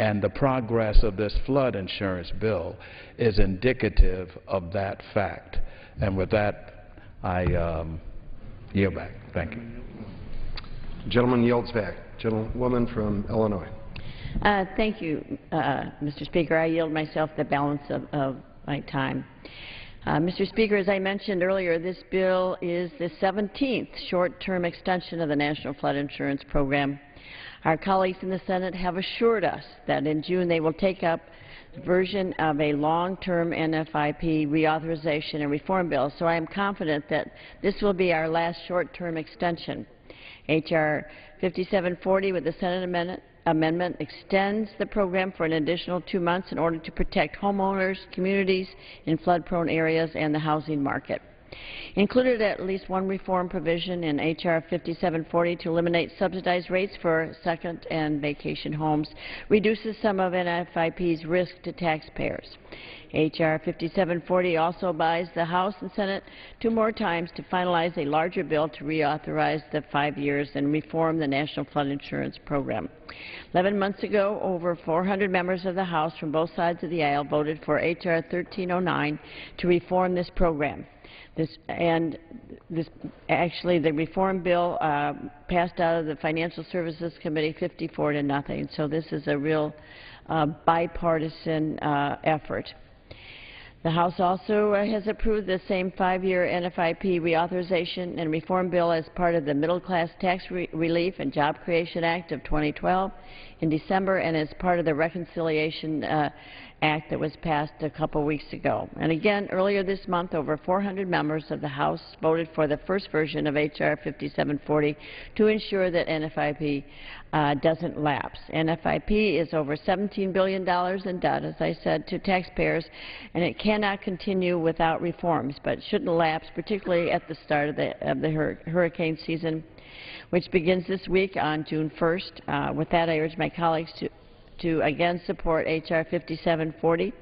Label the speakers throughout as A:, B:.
A: And the progress of this flood insurance bill is indicative of that fact. And with that, I um, yield back. Thank you.
B: Gentleman yields back. Gentlewoman from Illinois.
C: Uh, Thank you, uh, Mr. Speaker. I yield myself the balance of, of my time. Uh, Mr. Speaker, as I mentioned earlier, this bill is the 17th short-term extension of the National Flood Insurance Program. Our colleagues in the Senate have assured us that in June they will take up the version of a long-term NFIP reauthorization and reform bill, so I am confident that this will be our last short-term extension. H.R. 5740 with the Senate amendment amendment extends the program for an additional two months in order to protect homeowners, communities in flood-prone areas, and the housing market. Included at least one reform provision in H.R. 5740 to eliminate subsidized rates for second and vacation homes reduces some of NFIP's risk to taxpayers. H.R. 5740 also buys the House and Senate two more times to finalize a larger bill to reauthorize the five years and reform the National Flood Insurance Program. Eleven months ago, over 400 members of the House from both sides of the aisle voted for H.R. 1309 to reform this program. This, and this, actually, the reform bill uh, passed out of the Financial Services Committee 54 to nothing. So this is a real uh, bipartisan uh, effort. The House also has approved the same five-year NFIP reauthorization and reform bill as part of the Middle Class Tax Re Relief and Job Creation Act of 2012 in December and as part of the Reconciliation uh, Act that was passed a couple weeks ago. And again, earlier this month, over 400 members of the House voted for the first version of H.R. 5740 to ensure that NFIP uh, doesn't lapse. NFIP is over $17 billion in debt, as I said, to taxpayers, and it cannot continue without reforms, but shouldn't lapse, particularly at the start of the, of the hur hurricane season, which begins this week on June 1st. Uh, with that, I urge my colleagues to to again support H.R. 5740.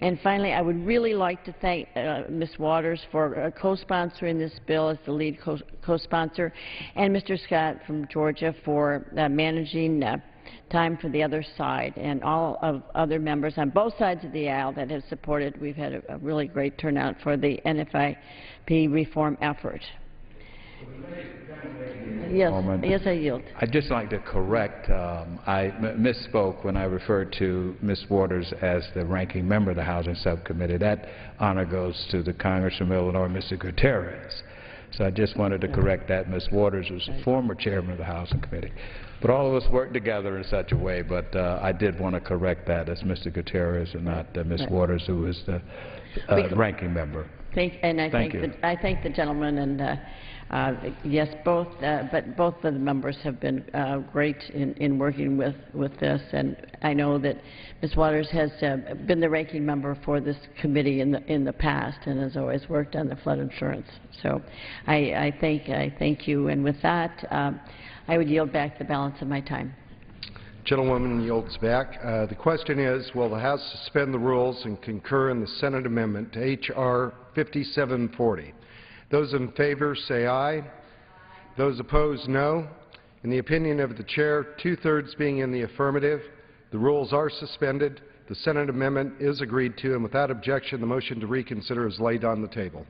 C: And finally, I would really like to thank uh, Ms. Waters for uh, co-sponsoring this bill as the lead co-sponsor, and Mr. Scott from Georgia for uh, managing uh, time for the other side, and all of other members on both sides of the aisle that have supported. We've had a, a really great turnout for the NFIP reform effort. Yes,
A: moment.
C: yes, I yield.
A: I'd just like to correct, um, I m- misspoke when I referred to Ms. Waters as the ranking member of the Housing Subcommittee. That honor goes to the Congressman from Illinois, Mr. Gutierrez. So I just wanted to correct that. Ms. Waters was the former chairman of the Housing Committee. But all of us work together in such a way, but uh, I did want to correct that as Mr. Gutierrez and not uh, Ms.
C: Right.
A: Waters, who is the uh, ranking member.
C: Thank, and I
A: Thank
C: thank,
A: you.
C: the, I thank the gentleman, and uh, yes, both, uh, but both of the members have been uh, great in, in working with, with this, and I know that Ms. Waters has uh, been the ranking member for this committee in the, in the past, and has always worked on the flood insurance. So I, I thank, I thank you, and with that, um, I would yield back the balance of my time.
B: Gentlewoman yields back. Uh, the question is, will the House suspend the rules and concur in the Senate amendment to H.R. 5740? Those in favor say aye. Those opposed, no. In the opinion of the chair, two-thirds being in the affirmative, the rules are suspended. The Senate amendment is agreed to, and without objection, the motion to reconsider is laid on the table.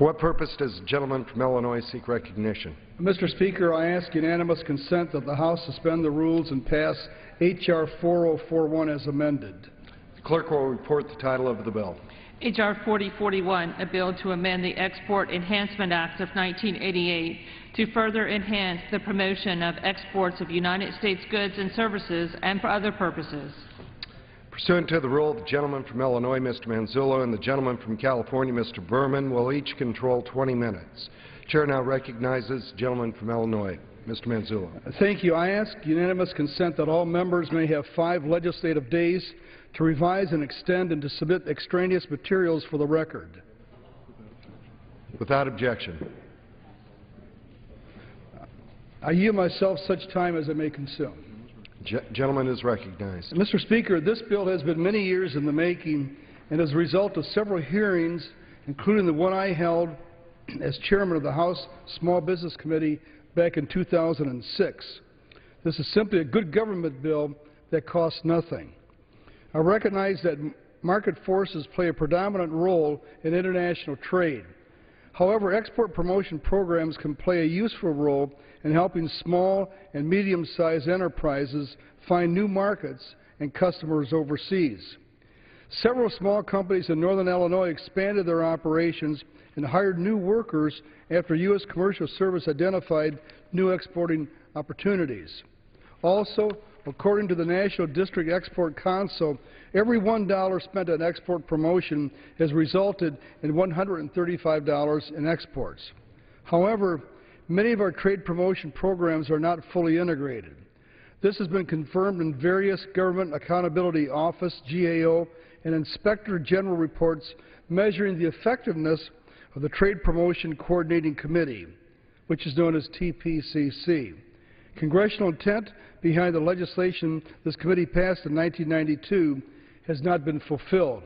B: For what purpose does the gentleman from Illinois seek recognition?
D: Mr. Speaker, I ask unanimous consent that the House suspend the rules and pass H.R. 4041 as amended.
B: The clerk will report the title of the bill.
E: H.R. 4041, a bill to amend the Export Enhancement Act of 1988 to further enhance the promotion of exports of United States goods and services and for other purposes.
B: Pursuant to the rule, the gentleman from Illinois, Mr. Manzullo, and the gentleman from California, Mr. Berman, will each control 20 minutes. Chair now recognizes the gentleman from Illinois, Mr. Manzullo.
D: Thank you. I ask unanimous consent that all members may have five legislative days to revise and extend and to submit extraneous materials for the record.
B: Without objection.
D: I yield myself such time as I may consume.
B: Ge- Gentleman is recognized.
D: Mr. Speaker, this bill has been many years in the making and as a result of several hearings, including the one I held as chairman of the House Small Business Committee back in 2006. This is simply a good government bill that costs nothing. I recognize that market forces play a predominant role in international trade. However, export promotion programs can play a useful role in helping small and medium-sized enterprises find new markets and customers overseas. Several small companies in northern Illinois expanded their operations and hired new workers after U.S. Commercial Service identified new exporting opportunities. Also, according to the National District Export Council, every $1 spent on export promotion has resulted in $135 in exports. However, many of our trade promotion programs are not fully integrated. This has been confirmed in various Government Accountability Office, GAO, and Inspector General reports measuring the effectiveness of the Trade Promotion Coordinating Committee, which is known as TPCC. Congressional intent behind the legislation this committee passed in 1992 has not been fulfilled.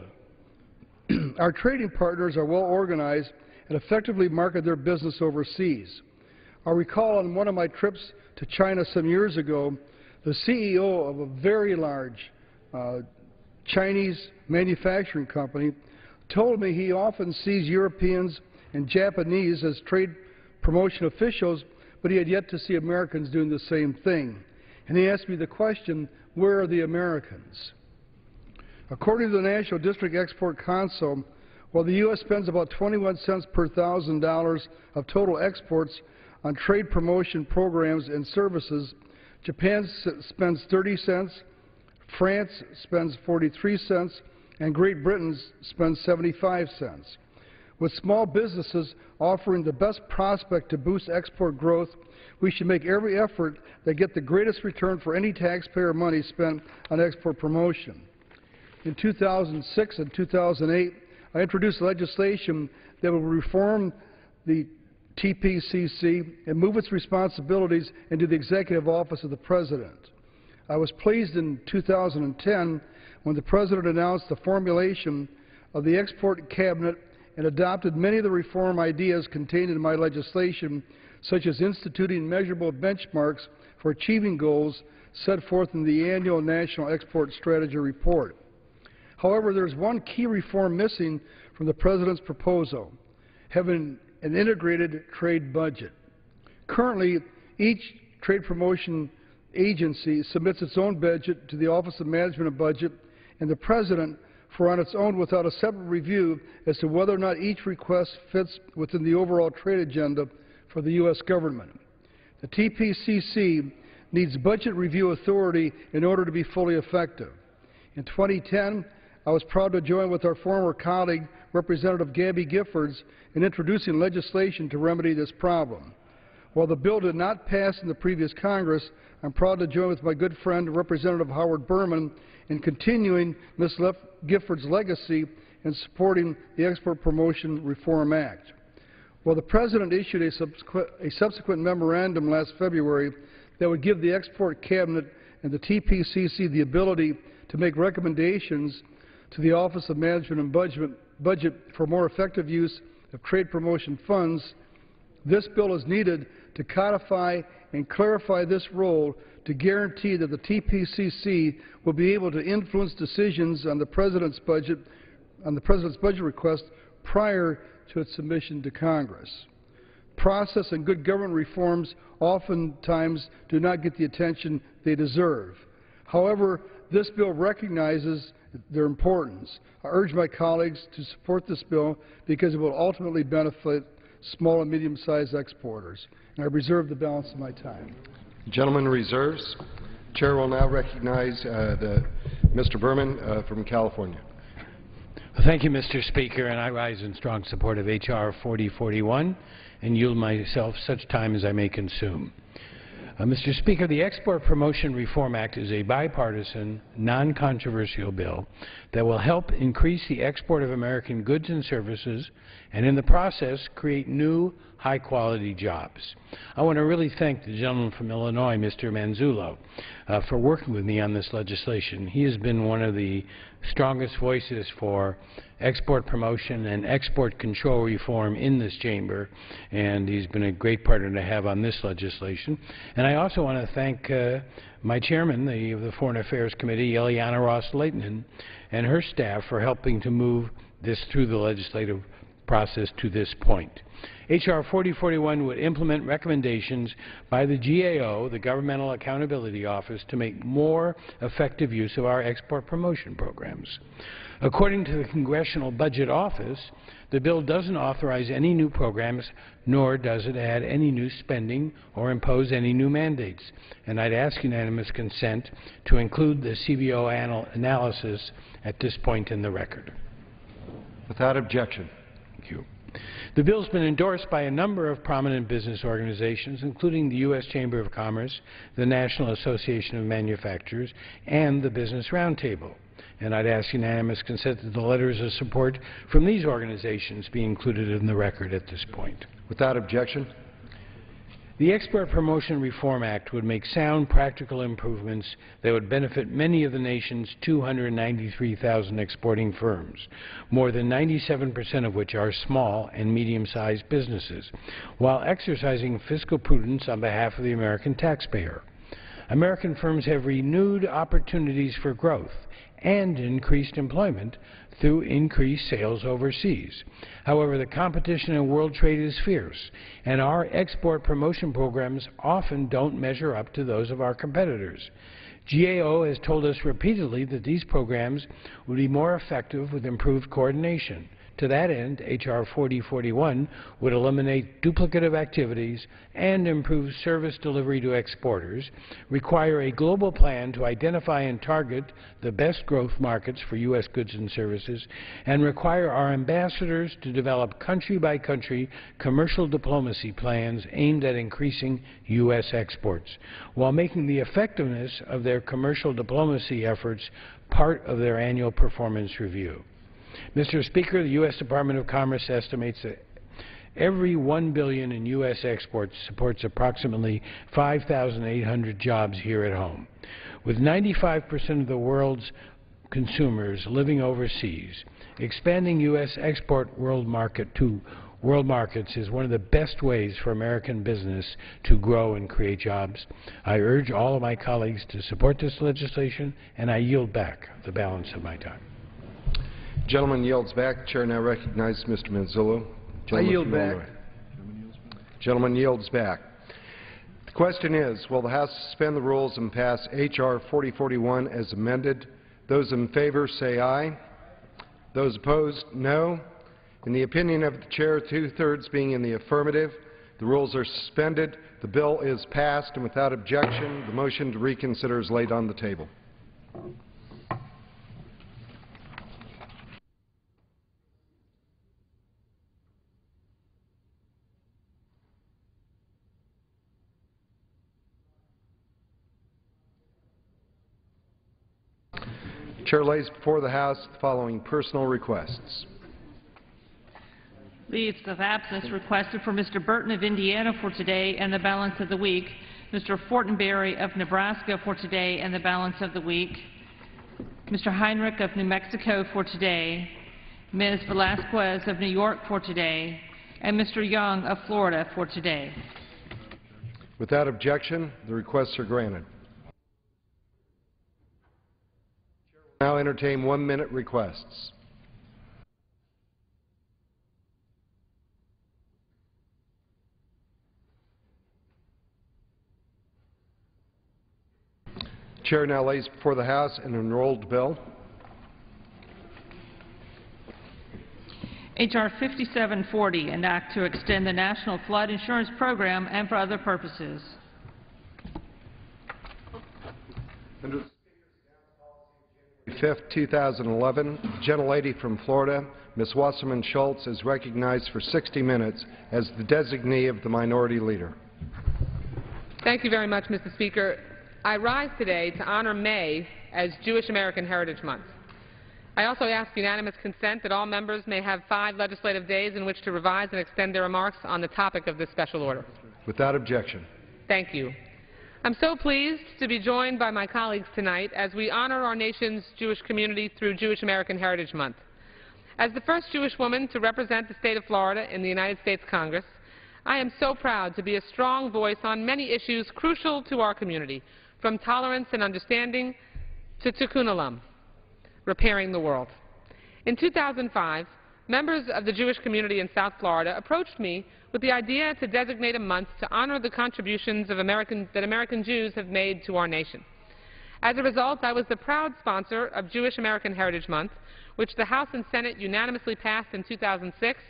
D: Our trading partners are well organized and effectively market their business overseas. I recall on one of my trips to China some years ago, the CEO of a very large uh, Chinese manufacturing company told me he often sees Europeans and Japanese as trade promotion officials, but he had yet to see Americans doing the same thing. And he asked me the question, where are the Americans? According to the National District Export Council, while the U.S. spends about 21 cents per thousand dollars of total exports on trade promotion programs and services, Japan spends 30 cents, France spends 43 cents, and Great Britain spends 75 cents. With small businesses offering the best prospect to boost export growth, we should make every effort to get the greatest return for any taxpayer money spent on export promotion. In 2006 and 2008, I introduced legislation that will reform the TPCC and move its responsibilities into the Executive Office of the President. I was pleased in 2010 when the President announced the formulation of the Export Cabinet and adopted many of the reform ideas contained in my legislation, such as instituting measurable benchmarks for achieving goals set forth in the annual National Export Strategy Report. However, there's one key reform missing from the President's proposal, having an integrated trade budget. Currently, each trade promotion agency submits its own budget to the Office of Management and Budget and the President for on its own without a separate review as to whether or not each request fits within the overall trade agenda for the U.S. government. The TPCC needs budget review authority in order to be fully effective. In 2010, I was proud to join with our former colleague, Representative Gabby Giffords, in introducing legislation to remedy this problem. While the bill did not pass in the previous Congress, I'm proud to join with my good friend, Representative Howard Berman, in continuing Ms. Lef- Gifford's legacy in supporting the Export Promotion Reform Act. Well, the President issued a a subsequent memorandum last February that would give the Export Cabinet and the TPCC the ability to make recommendations to the Office of Management and Budget, budget for more effective use of trade promotion funds. This bill is needed to codify and clarify this role to guarantee that the TPCC will be able to influence decisions on the President's budget, on the President's budget request prior to its submission to Congress. Process and good government reforms oftentimes do not get the attention they deserve. However, this bill recognizes their importance. I urge my colleagues to support this bill because it will ultimately benefit small and medium-sized exporters. And I reserve the balance of my time.
B: Gentleman reserves. Chair will now recognize uh, the, Mr. Berman uh, from California.
F: Thank you, Mr. Speaker, and I rise in strong support of H.R. 4041 and yield myself such time as I may consume. Uh, Mr. Speaker, the Export Promotion Reform Act is a bipartisan, non-controversial bill that will help increase the export of American goods and services and in the process create new high-quality jobs. I want to really thank the gentleman from Illinois, Mr. Manzullo, uh, for working with me on this legislation. He has been one of the strongest voices for export promotion and export control reform in this chamber, and he's been a great partner to have on this legislation. And I also want to thank uh, my chairman the, of the Foreign Affairs Committee, Ileana Ros-Lehtinen, and her staff for helping to move this through the legislative process to this point. H.R. 4041 would implement recommendations by the GAO, the Governmental Accountability Office, to make more effective use of our export promotion programs. According to the Congressional Budget Office, the bill doesn't authorize any new programs, nor does it add any new spending or impose any new mandates. And I'd ask unanimous consent to include the CBO anal analysis at this point in the record.
B: Without objection.
F: The bill has been endorsed by a number of prominent business organizations, including the U.S. Chamber of Commerce, the National Association of Manufacturers, and the Business Roundtable. And I'd ask unanimous consent that the letters of support from these organizations be included in the record at this point.
B: Without objection.
F: The Export Promotion Reform Act would make sound, practical improvements that would benefit many of the nation's 293,000 exporting firms, more than 97 percent of which are small and medium-sized businesses, while exercising fiscal prudence on behalf of the American taxpayer. American firms have renewed opportunities for growth and increased employment through increased sales overseas. However, the competition in world trade is fierce, and our export promotion programs often don't measure up to those of our competitors. GAO has told us repeatedly that these programs would be more effective with improved coordination. To that end, H.R. 4041 would eliminate duplicative activities and improve service delivery to exporters, require a global plan to identify and target the best growth markets for U.S. goods and services, and require our ambassadors to develop country-by-country commercial diplomacy plans aimed at increasing U.S. exports, while making the effectiveness of their commercial diplomacy efforts part of their annual performance review. Mr. Speaker, the U.S. Department of Commerce estimates that every 1 billion in U.S. exports supports approximately 5,800 jobs here at home. With 95 percent of the world's consumers living overseas, expanding U.S. export world market to world markets is one of the best ways for American business to grow and create jobs. I urge all of my colleagues to support this legislation, and I yield back the balance of my time.
B: Gentleman yields back. Chair now recognizes Mr. Manzullo.
D: I
B: Gentleman
D: yield
B: from
D: back.
B: Illinois. Gentleman yields back. The question is, will the House suspend the rules and pass H.R. 4041 as amended? Those in favor say aye. Those opposed, no. In the opinion of the chair, two-thirds being in the affirmative, the rules are suspended. The bill is passed, and without objection, the motion to reconsider is laid on the table. Chair lays before the House the following personal requests.
E: Leaves of absence requested for Mr. Burton of Indiana for today and the balance of the week, Mr. Fortenberry of Nebraska for today and the balance of the week, Mr. Heinrich of New Mexico for today, Ms. Velázquez of New York for today, and Mr. Young of Florida for today.
B: Without objection, the requests are granted. Now entertain one-minute requests. Chair now lays before the House an enrolled bill.
E: H.R. 5740, an act to extend the National Flood Insurance Program and for other purposes.
B: 25, 2011. Gentlelady from Florida, Ms. Wasserman Schultz, is recognized for 60 minutes as the designee of the Minority Leader.
G: Thank you very much, Mr. Speaker. I rise today to honor May as Jewish American Heritage Month. I also ask unanimous consent that all members may have five legislative days in which to revise and extend their remarks on the topic of this special order.
B: Without objection.
G: Thank you. I'm so pleased to be joined by my colleagues tonight as we honor our nation's Jewish community through Jewish American Heritage Month. As the first Jewish woman to represent the state of Florida in the United States Congress, I am so proud to be a strong voice on many issues crucial to our community, from tolerance and understanding to tikkun olam, repairing the world. In 2005, members of the Jewish community in South Florida approached me with the idea to designate a month to honor the contributions American, that American Jews have made to our nation. As a result, I was the proud sponsor of Jewish American Heritage Month, which the House and Senate unanimously passed in 2006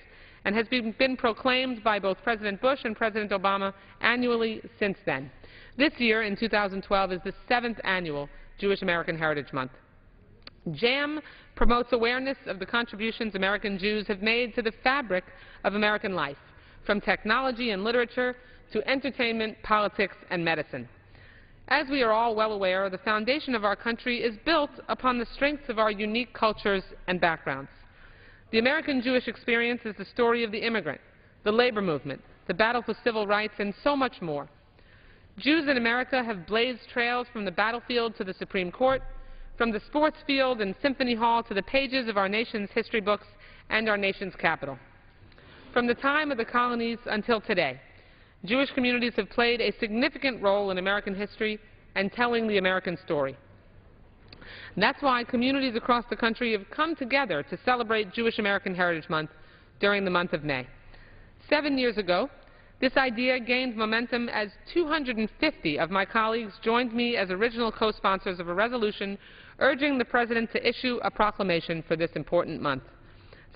G: and has been, been proclaimed by both President Bush and President Obama annually since then. This year, in 2012, is the seventh annual Jewish American Heritage Month. JAM promotes awareness of the contributions American Jews have made to the fabric of American life, from technology and literature to entertainment, politics, and medicine. As we are all well aware, the foundation of our country is built upon the strengths of our unique cultures and backgrounds. The American Jewish experience is the story of the immigrant, the labor movement, the battle for civil rights, and so much more. Jews in America have blazed trails from the battlefield to the Supreme Court, from the sports field and symphony hall to the pages of our nation's history books and our nation's capital. From the time of the colonies until today, Jewish communities have played a significant role in American history and telling the American story. That's why communities across the country have come together to celebrate Jewish American Heritage Month during the month of May. Seven years ago, this idea gained momentum as 250 of my colleagues joined me as original co-sponsors of a resolution urging the President to issue a proclamation for this important month.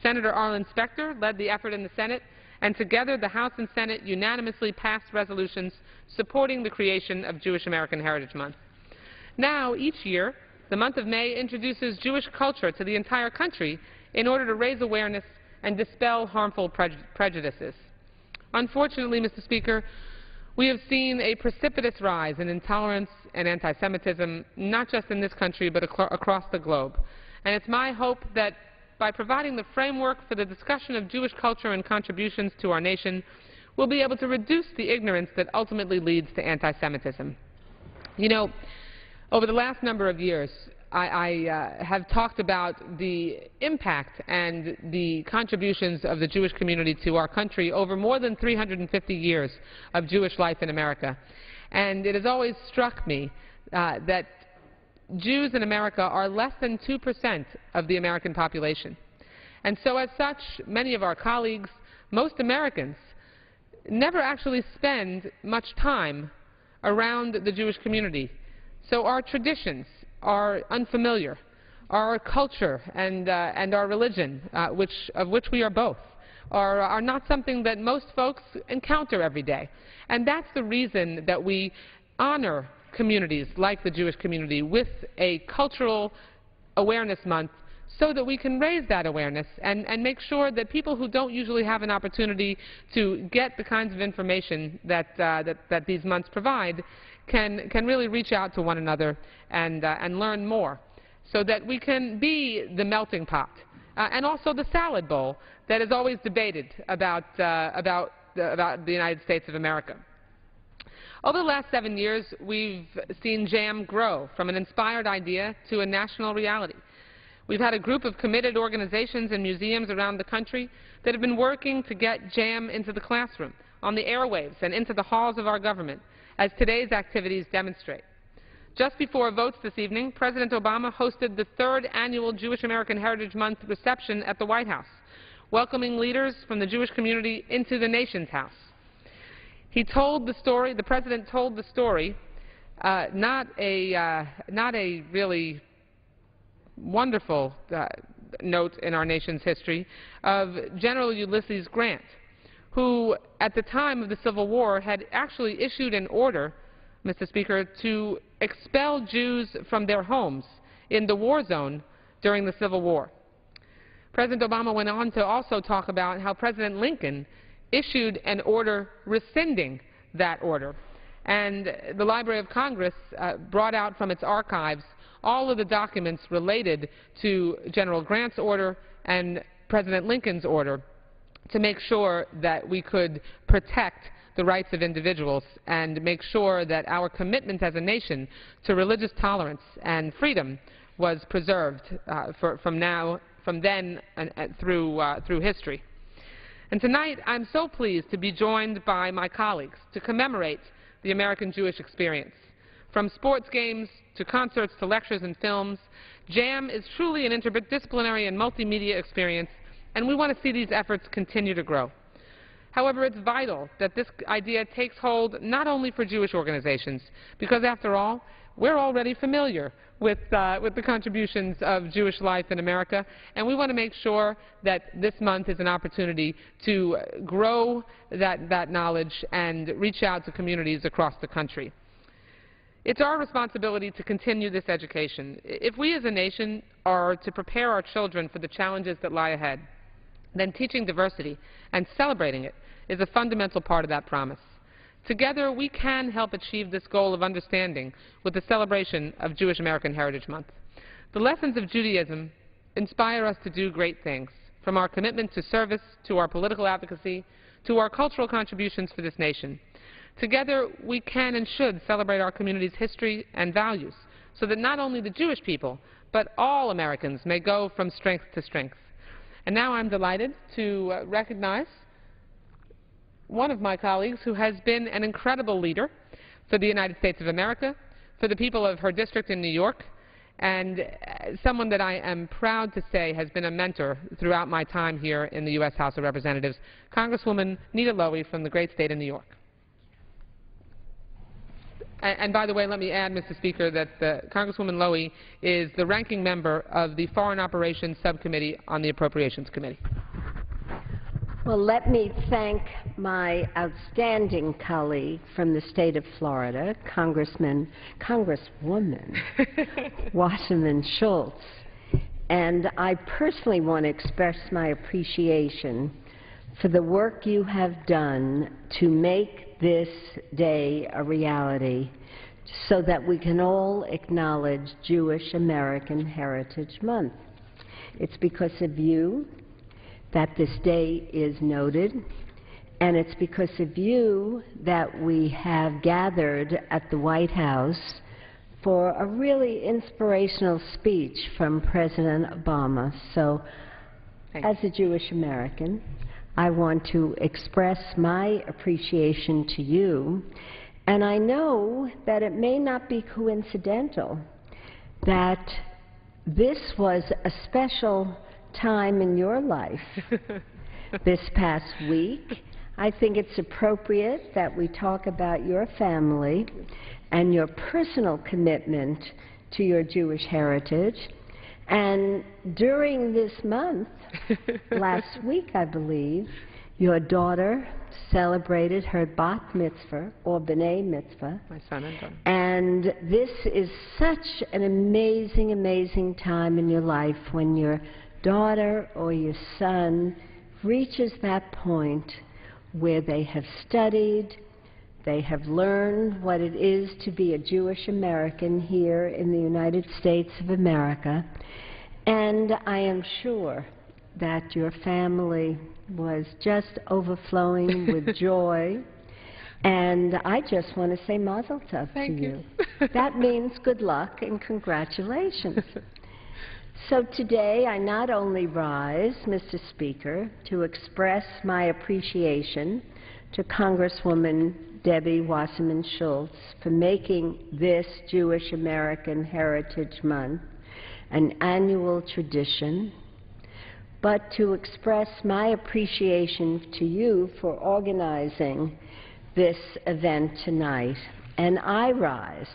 G: Senator Arlen Specter led the effort in the Senate, and together the House and Senate unanimously passed resolutions supporting the creation of Jewish American Heritage Month. Now, each year, the month of May introduces Jewish culture to the entire country in order to raise awareness and dispel harmful prej prejudices. Unfortunately, Mr. Speaker, we have seen a precipitous rise in intolerance and anti-Semitism, not just in this country, but across the globe. And it's my hope that by providing the framework for the discussion of Jewish culture and contributions to our nation, we'll be able to reduce the ignorance that ultimately leads to anti-Semitism. You know, over the last number of years, I, I uh, have talked about the impact and the contributions of the Jewish community to our country over more than 350 years of Jewish life in America. And it has always struck me uh, that Jews in America are less than 2% of the American population. And so as such, many of our colleagues, most Americans, never actually spend much time around the Jewish community. So our traditions, are unfamiliar. Our culture and, uh, and our religion, uh, which, of which we are both, are, are not something that most folks encounter every day. And that's the reason that we honor communities like the Jewish community with a cultural awareness month so that we can raise that awareness and, and make sure that people who don't usually have an opportunity to get the kinds of information that, uh, that, that these months provide can, can really reach out to one another and, uh, and learn more so that we can be the melting pot uh, and also the salad bowl that is always debated about, uh, about, about the United States of America. Over the last seven years, we've seen JAM grow from an inspired idea to a national reality. We've had a group of committed organizations and museums around the country that have been working to get JAM into the classroom, on the airwaves, and into the halls of our government as today's activities demonstrate. Just before votes this evening, President Obama hosted the third annual Jewish American Heritage Month reception at the White House, welcoming leaders from the Jewish community into the nation's house. He told the story, the President told the story, uh, not, a, uh, not a really wonderful uh, note in our nation's history, of General Ulysses Grant, who at the time of the Civil War had actually issued an order, Mr. Speaker, to expel Jews from their homes in the war zone during the Civil War. President Obama went on to also talk about how President Lincoln issued an order rescinding that order. And the Library of Congress uh, brought out from its archives all of the documents related to General Grant's order and President Lincoln's order to make sure that we could protect the rights of individuals and make sure that our commitment as a nation to religious tolerance and freedom was preserved uh, for, from now, from then and, and through, uh, through history. And tonight, I'm so pleased to be joined by my colleagues to commemorate the American Jewish experience. From sports games to concerts to lectures and films, JAM is truly an interdisciplinary and multimedia experience, and we want to see these efforts continue to grow. However, it's vital that this idea takes hold not only for Jewish organizations, because after all, we're already familiar with, uh, with the contributions of Jewish life in America, and we want to make sure that this month is an opportunity to grow that, that knowledge and reach out to communities across the country. It's our responsibility to continue this education. If we as a nation are to prepare our children for the challenges that lie ahead, then teaching diversity and celebrating it is a fundamental part of that promise. Together, we can help achieve this goal of understanding with the celebration of Jewish American Heritage Month. The lessons of Judaism inspire us to do great things, from our commitment to service, to our political advocacy, to our cultural contributions for this nation. Together, we can and should celebrate our community's history and values, so that not only the Jewish people, but all Americans may go from strength to strength. And now I'm delighted to uh, recognize one of my colleagues who has been an incredible leader for the United States of America, for the people of her district in New York, and uh, someone that I am proud to say has been a mentor throughout my time here in the U.S. House of Representatives, Congresswoman Nita Lowey from the great state of New York. And, by the way, let me add, Mr. Speaker, that Congresswoman Lowey is the ranking member of the Foreign Operations Subcommittee on the Appropriations Committee.
H: Well, let me thank my outstanding colleague from the state of Florida, Congressman, Congresswoman Wasserman Schultz. And I personally want to express my appreciation for the work you have done to make this day a reality so that we can all acknowledge Jewish American Heritage Month. It's because of you that this day is noted, and it's because of you that we have gathered at the White House for a really inspirational speech from President Obama. So, as a Jewish American, I want to express my appreciation to you, and I know that it may not be coincidental that this was a special time in your life this past week. I think it's appropriate that we talk about your family and your personal commitment to your Jewish heritage. And during this month, last week I believe, your daughter celebrated her bat mitzvah or b'nai mitzvah.
G: My son and daughter.
H: And this is such an amazing, amazing time in your life when your daughter or your son reaches that point where they have studied, they have learned what it is to be a Jewish American here in the United States of America, and I am sure that your family was just overflowing with joy. And I just want to say mazel tov
G: Thank
H: to
G: you.
H: you. that means good luck and congratulations. So today I not only rise, Mr. Speaker, to express my appreciation to Congresswoman Debbie Wasserman Schultz for making this Jewish American Heritage Month an annual tradition, but to express my appreciation to you for organizing this event tonight. And I rise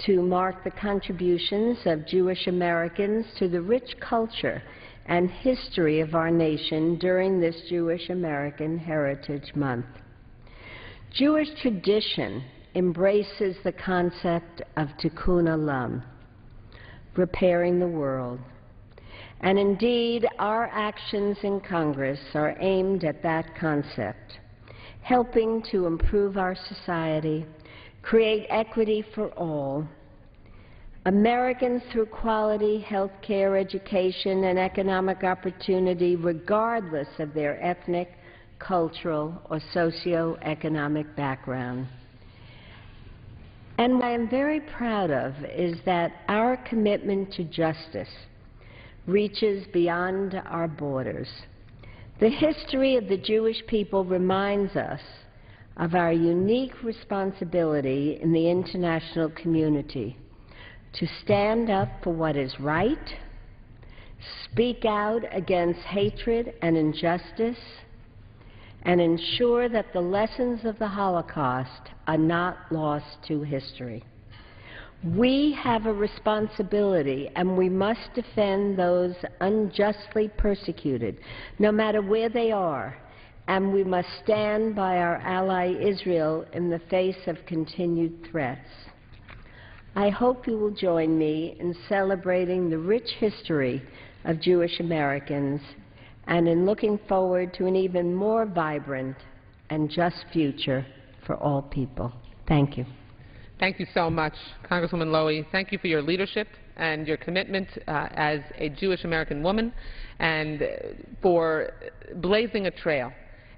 H: to mark the contributions of Jewish Americans to the rich culture and history of our nation during this Jewish American Heritage Month. Jewish tradition embraces the concept of tikkun olam, repairing the world. And indeed, our actions in Congress are aimed at that concept, helping to improve our society, create equity for all, Americans through quality health care, education, and economic opportunity regardless of their ethnic, cultural, or socioeconomic background. And what I am very proud of is that our commitment to justice reaches beyond our borders. The history of the Jewish people reminds us of our unique responsibility in the international community to stand up for what is right, speak out against hatred and injustice, and ensure that the lessons of the Holocaust are not lost to history. We have a responsibility, and we must defend those unjustly persecuted, no matter where they are, and we must stand by our ally Israel in the face of continued threats. I hope you will join me in celebrating the rich history of Jewish Americans and in looking forward to an even more vibrant and just future for all people. Thank you.
G: Thank you so much, Congresswoman Lowey. Thank you for your leadership and your commitment uh, as a Jewish American woman and for blazing a trail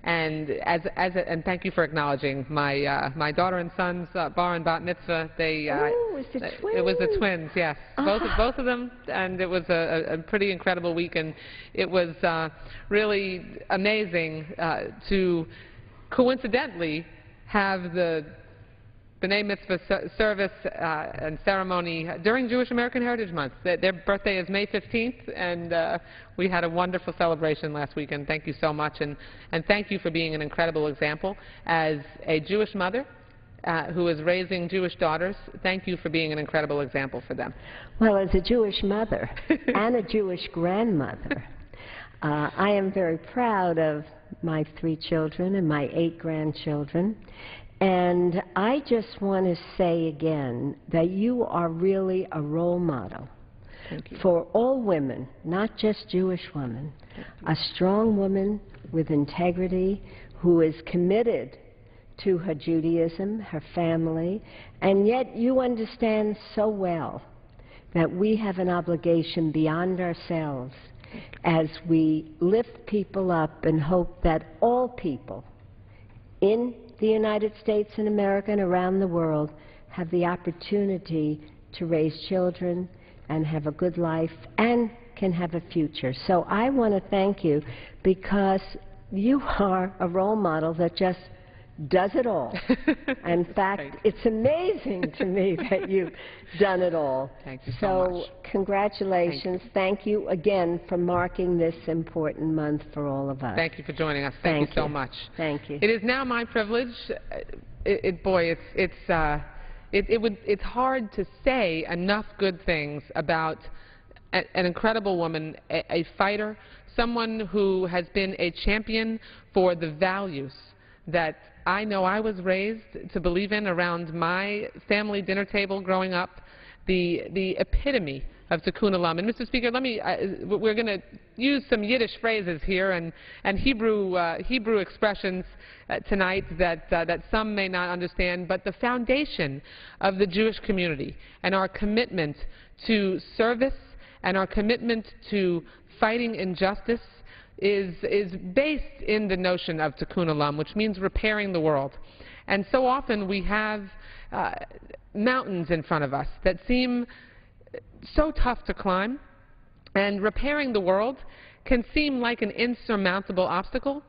G: and as, as a, and thank you for acknowledging my uh, my daughter and son's uh, bar and bat mitzvah. They uh,
H: oh, it was the twins.
G: It was the twins, yes, both of, both of them, and it was a, a pretty incredible week, and it was uh, really amazing uh, to coincidentally have the B'nai Mitzvah service uh, and ceremony during Jewish American Heritage Month. Their, their birthday is May 15th, and uh, we had a wonderful celebration last weekend. Thank you so much, and, and thank you for being an incredible example. As a Jewish mother uh, who is raising Jewish daughters, thank you for being an incredible example for them.
H: Well, as a Jewish mother and a Jewish grandmother, uh, I am very proud of my three children and my eight grandchildren. And I just want to say again that you are really a role model for all women, not just Jewish women. A strong woman with integrity who is committed to her Judaism, her family, and yet you understand so well that we have an obligation beyond ourselves as we lift people up and hope that all people in the United States and America and around the world have the opportunity to raise children and have a good life and can have a future. So I want to thank you because you are a role model that just does it all. In fact,
G: Right.
H: it's amazing to me that you've done it all.
G: Thank you so much.
H: congratulations. Thank you again for marking this important month for all of us.
G: Thank you for joining us. Thank,
H: Thank
G: you so
H: you.
G: much.
H: Thank you.
G: It is now my privilege. uh, It, it, boy, it's it's uh, it, it would it's hard to say enough good things about a, an incredible woman, a, a fighter, someone who has been a champion for the values that I know I was raised to believe in around my family dinner table growing up. The the epitome of Tikkun Olam. And Mr. Speaker, let me, uh, we're going to use some Yiddish phrases here and, and Hebrew, uh, Hebrew expressions uh, tonight that, uh, that some may not understand, but the foundation of the Jewish community and our commitment to service and our commitment to fighting injustice is, is based in the notion of Tikkun Olam, which means repairing the world. And so often we have uh, mountains in front of us that seem so tough to climb, and repairing the world can seem like an insurmountable obstacle,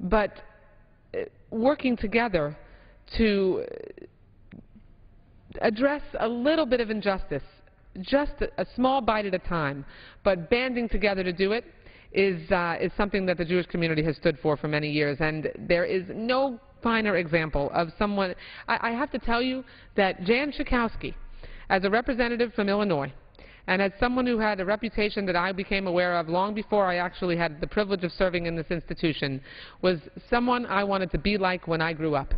G: but uh, working together to address a little bit of injustice, just a, a small bite at a time, but banding together to do it is, uh, is something that the Jewish community has stood for for many years, and there is no finer example of someone. I, I have to tell you that Jan Schakowsky, as a representative from Illinois, and as someone who had a reputation that I became aware of long before I actually had the privilege of serving in this institution, was someone I wanted to be like when I grew up.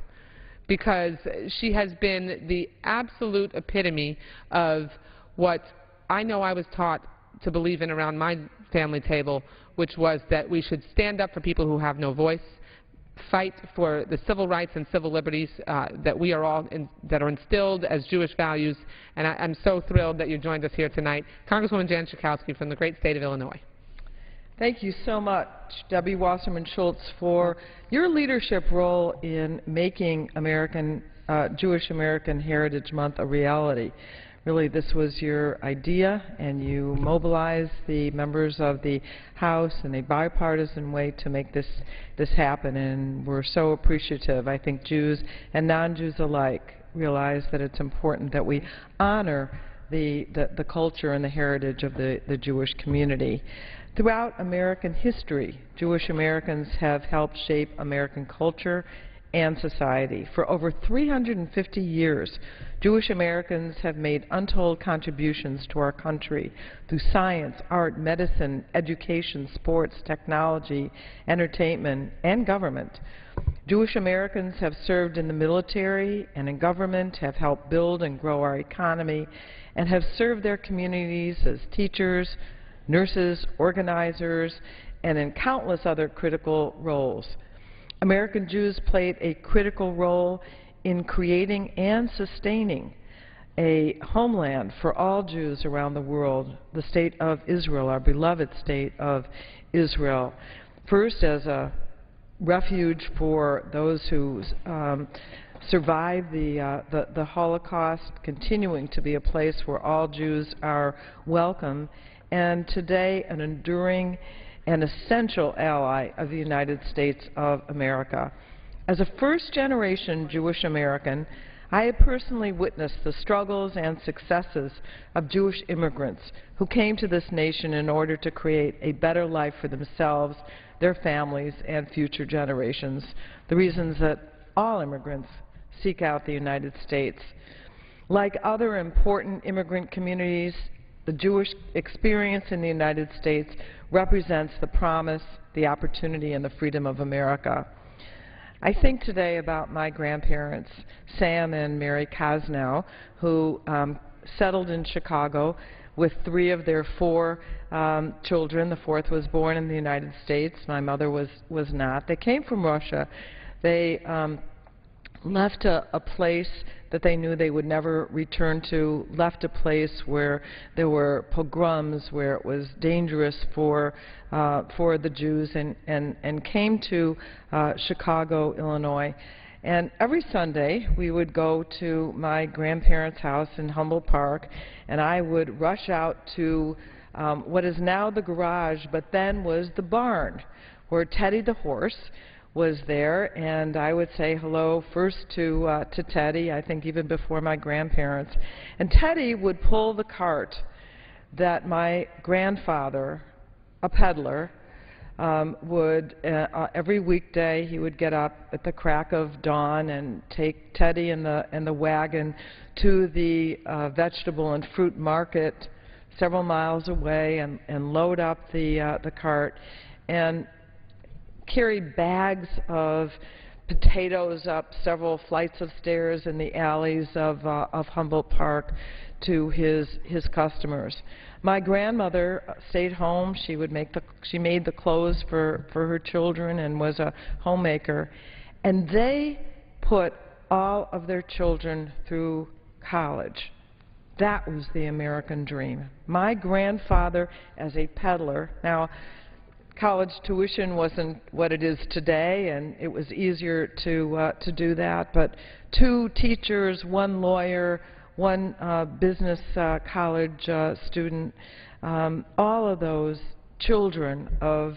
G: Because she has been the absolute epitome of what I know I was taught to believe in around my family table, which was that we should stand up for people who have no voice, fight for the civil rights and civil liberties uh, that we are all in, that are instilled as Jewish values. And I, I'm so thrilled that you joined us here tonight, Congresswoman Jan Schakowsky from the great state of Illinois.
I: Thank you so much, Debbie Wasserman Schultz, for your leadership role in making American, uh, Jewish American Heritage Month a reality. Really, this was your idea, and you mobilized the members of the House in a bipartisan way to make this, this happen, and we're so appreciative. I think Jews and non-Jews alike realize that it's important that we honor the, the, the culture and the heritage of the, the Jewish community. Throughout American history, Jewish Americans have helped shape American culture and society. For over 350 years, Jewish Americans have made untold contributions to our country through science, art, medicine, education, sports, technology, entertainment, and government. Jewish Americans have served in the military and in government, have helped build and grow our economy, and have served their communities as teachers, nurses, organizers, and in countless other critical roles. American Jews played a critical role in creating and sustaining a homeland for all Jews around the world, the state of Israel, our beloved state of Israel. First, as a refuge for those who um, survived the, uh, the, the Holocaust, continuing to be a place where all Jews are welcome, and today an enduring an essential ally of the United States of America. As a first-generation Jewish American, I have personally witnessed the struggles and successes of Jewish immigrants who came to this nation in order to create a better life for themselves, their families, and future generations, the reasons that all immigrants seek out the United States. Like other important immigrant communities, the Jewish experience in the United States represents the promise, the opportunity, and the freedom of America. I think today about my grandparents, Sam and Mary Kosnow, who um, settled in Chicago with three of their four um, children. The fourth was born in the United States. My mother was, was not. They came from Russia. They um, left a, a place that they knew they would never return to, left a place where there were pogroms, where it was dangerous for, uh, for the Jews, and, and, and came to uh, Chicago, Illinois. And every Sunday, we would go to my grandparents' house in Humboldt Park, and I would rush out to um, what is now the garage, but then was the barn, where Teddy the horse was there, and I would say hello first to, uh, to Teddy, I think even before my grandparents. And Teddy would pull the cart that my grandfather, a peddler, um, would, uh, uh, every weekday, he would get up at the crack of dawn and take Teddy and the, and the wagon to the uh, vegetable and fruit market several miles away and, and load up the, uh, the cart. And carried bags of potatoes up several flights of stairs in the alleys of, uh, of Humboldt Park to his, his customers. My grandmother stayed home. She would make the, she made the clothes for, for her children and was a homemaker. And they put all of their children through college. That was the American dream. My grandfather as a peddler, now college tuition wasn't what it is today, and it was easier to, uh, to do that. But two teachers, one lawyer, one uh, business uh, college uh, student, um, all of those children of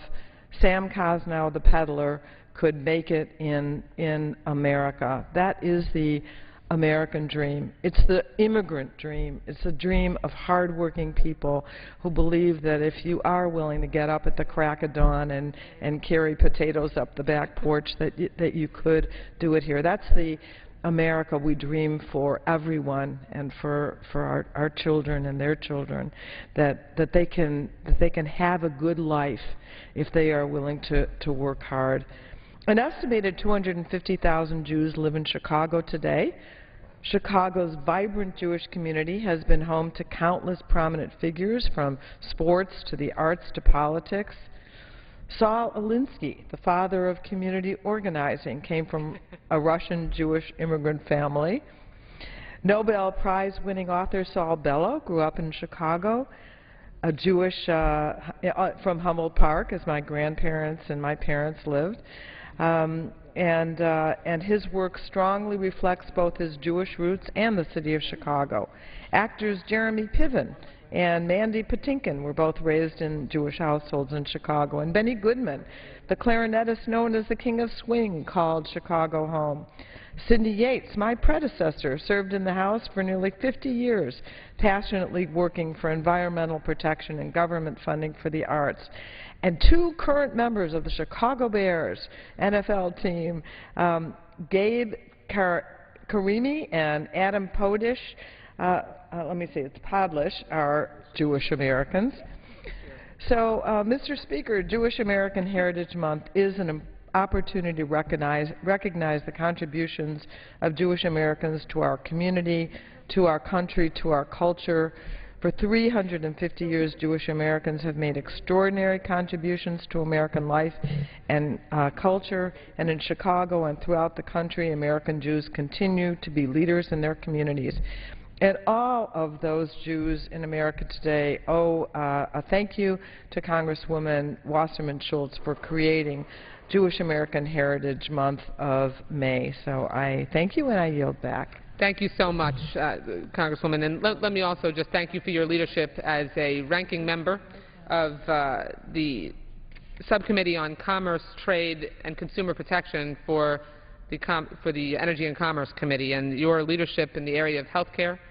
I: Sam Cosnow the peddler, could make it in, in America. That is the American dream. It's the immigrant dream. It's the dream of hardworking people who believe that if you are willing to get up at the crack of dawn and, and carry potatoes up the back porch, that, y that you could do it here. That's the America we dream for everyone and for, for our, our children and their children, that, that, they can, that they can have a good life if they are willing to, to work hard. An estimated 250,000 Jews live in Chicago today. Chicago's vibrant Jewish community has been home to countless prominent figures from sports to the arts to politics. Saul Alinsky, the father of community organizing, came from a Russian Jewish immigrant family. Nobel Prize winning author Saul Bellow grew up in Chicago, a Jewish uh, uh, from Humboldt Park, as my grandparents and my parents lived. Um, and, uh, and his work strongly reflects both his Jewish roots and the city of Chicago. Actors Jeremy Piven and Mandy Patinkin were both raised in Jewish households in Chicago. And Benny Goodman, the clarinetist known as the King of Swing, called Chicago home. Sidney Yates, my predecessor, served in the House for nearly 50 years, passionately working for environmental protection and government funding for the arts. And two current members of the Chicago Bears NFL team, um, Gabe Kar Carimi and Adam Podish, uh, uh, let me see, it's Podlesh, are Jewish Americans. So, uh, Mr. Speaker, Jewish American Heritage Month is an opportunity to recognize, recognize the contributions of Jewish Americans to our community, to our country, to our culture. For 350 years, Jewish Americans have made extraordinary contributions to American life and uh, culture, and in Chicago and throughout the country, American Jews continue to be leaders in their communities. And all of those Jews in America today owe uh, a thank you to Congresswoman Wasserman Schultz for creating Jewish American Heritage Month of May. So I thank you and I yield back.
G: Thank you so much, uh, Congresswoman. And let, let, me also just thank you for your leadership as a ranking member of uh, the Subcommittee on Commerce, Trade, and Consumer Protection for the, for the Energy and Commerce Committee. And your leadership in the area of health care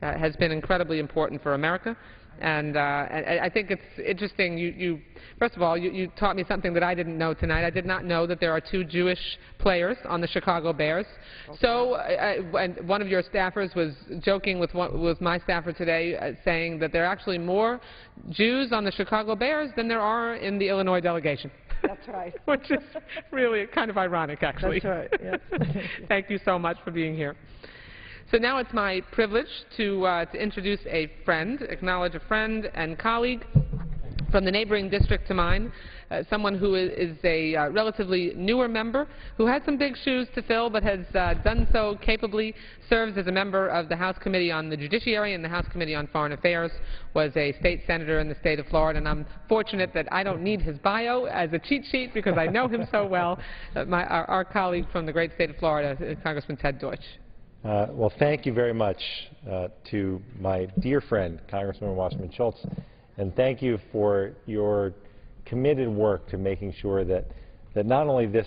G: uh, has been incredibly important for America. And uh, I, I, think it's interesting. You, you first of all, you, you, taught me something that I didn't know tonight. I did not know that there are two Jewish players on the Chicago Bears. Okay. So, and one of your staffers was joking with, one, with my staffer today, uh, saying that there are actually more Jews on the Chicago Bears than there are in the Illinois delegation.
I: That's right.
G: Which is really kind of ironic, actually.
I: That's right. Yes.
G: Thank you so much for being here. So now it's my privilege to, uh, to introduce a friend, acknowledge a friend and colleague from the neighboring district to mine, uh, someone who is, is a uh, relatively newer member who has some big shoes to fill but has uh, done so capably, serves as a member of the House Committee on the Judiciary and the House Committee on Foreign Affairs, was a state senator in the state of Florida, and I'm fortunate that I don't need his bio as a cheat sheet because I know him so well, my, our, our colleague from the great state of Florida, uh, Congressman Ted Deutch.
J: Uh, well, thank you very much uh, to my dear friend, Congressman Wasserman Schultz, and thank you for your committed work to making sure that, that not only this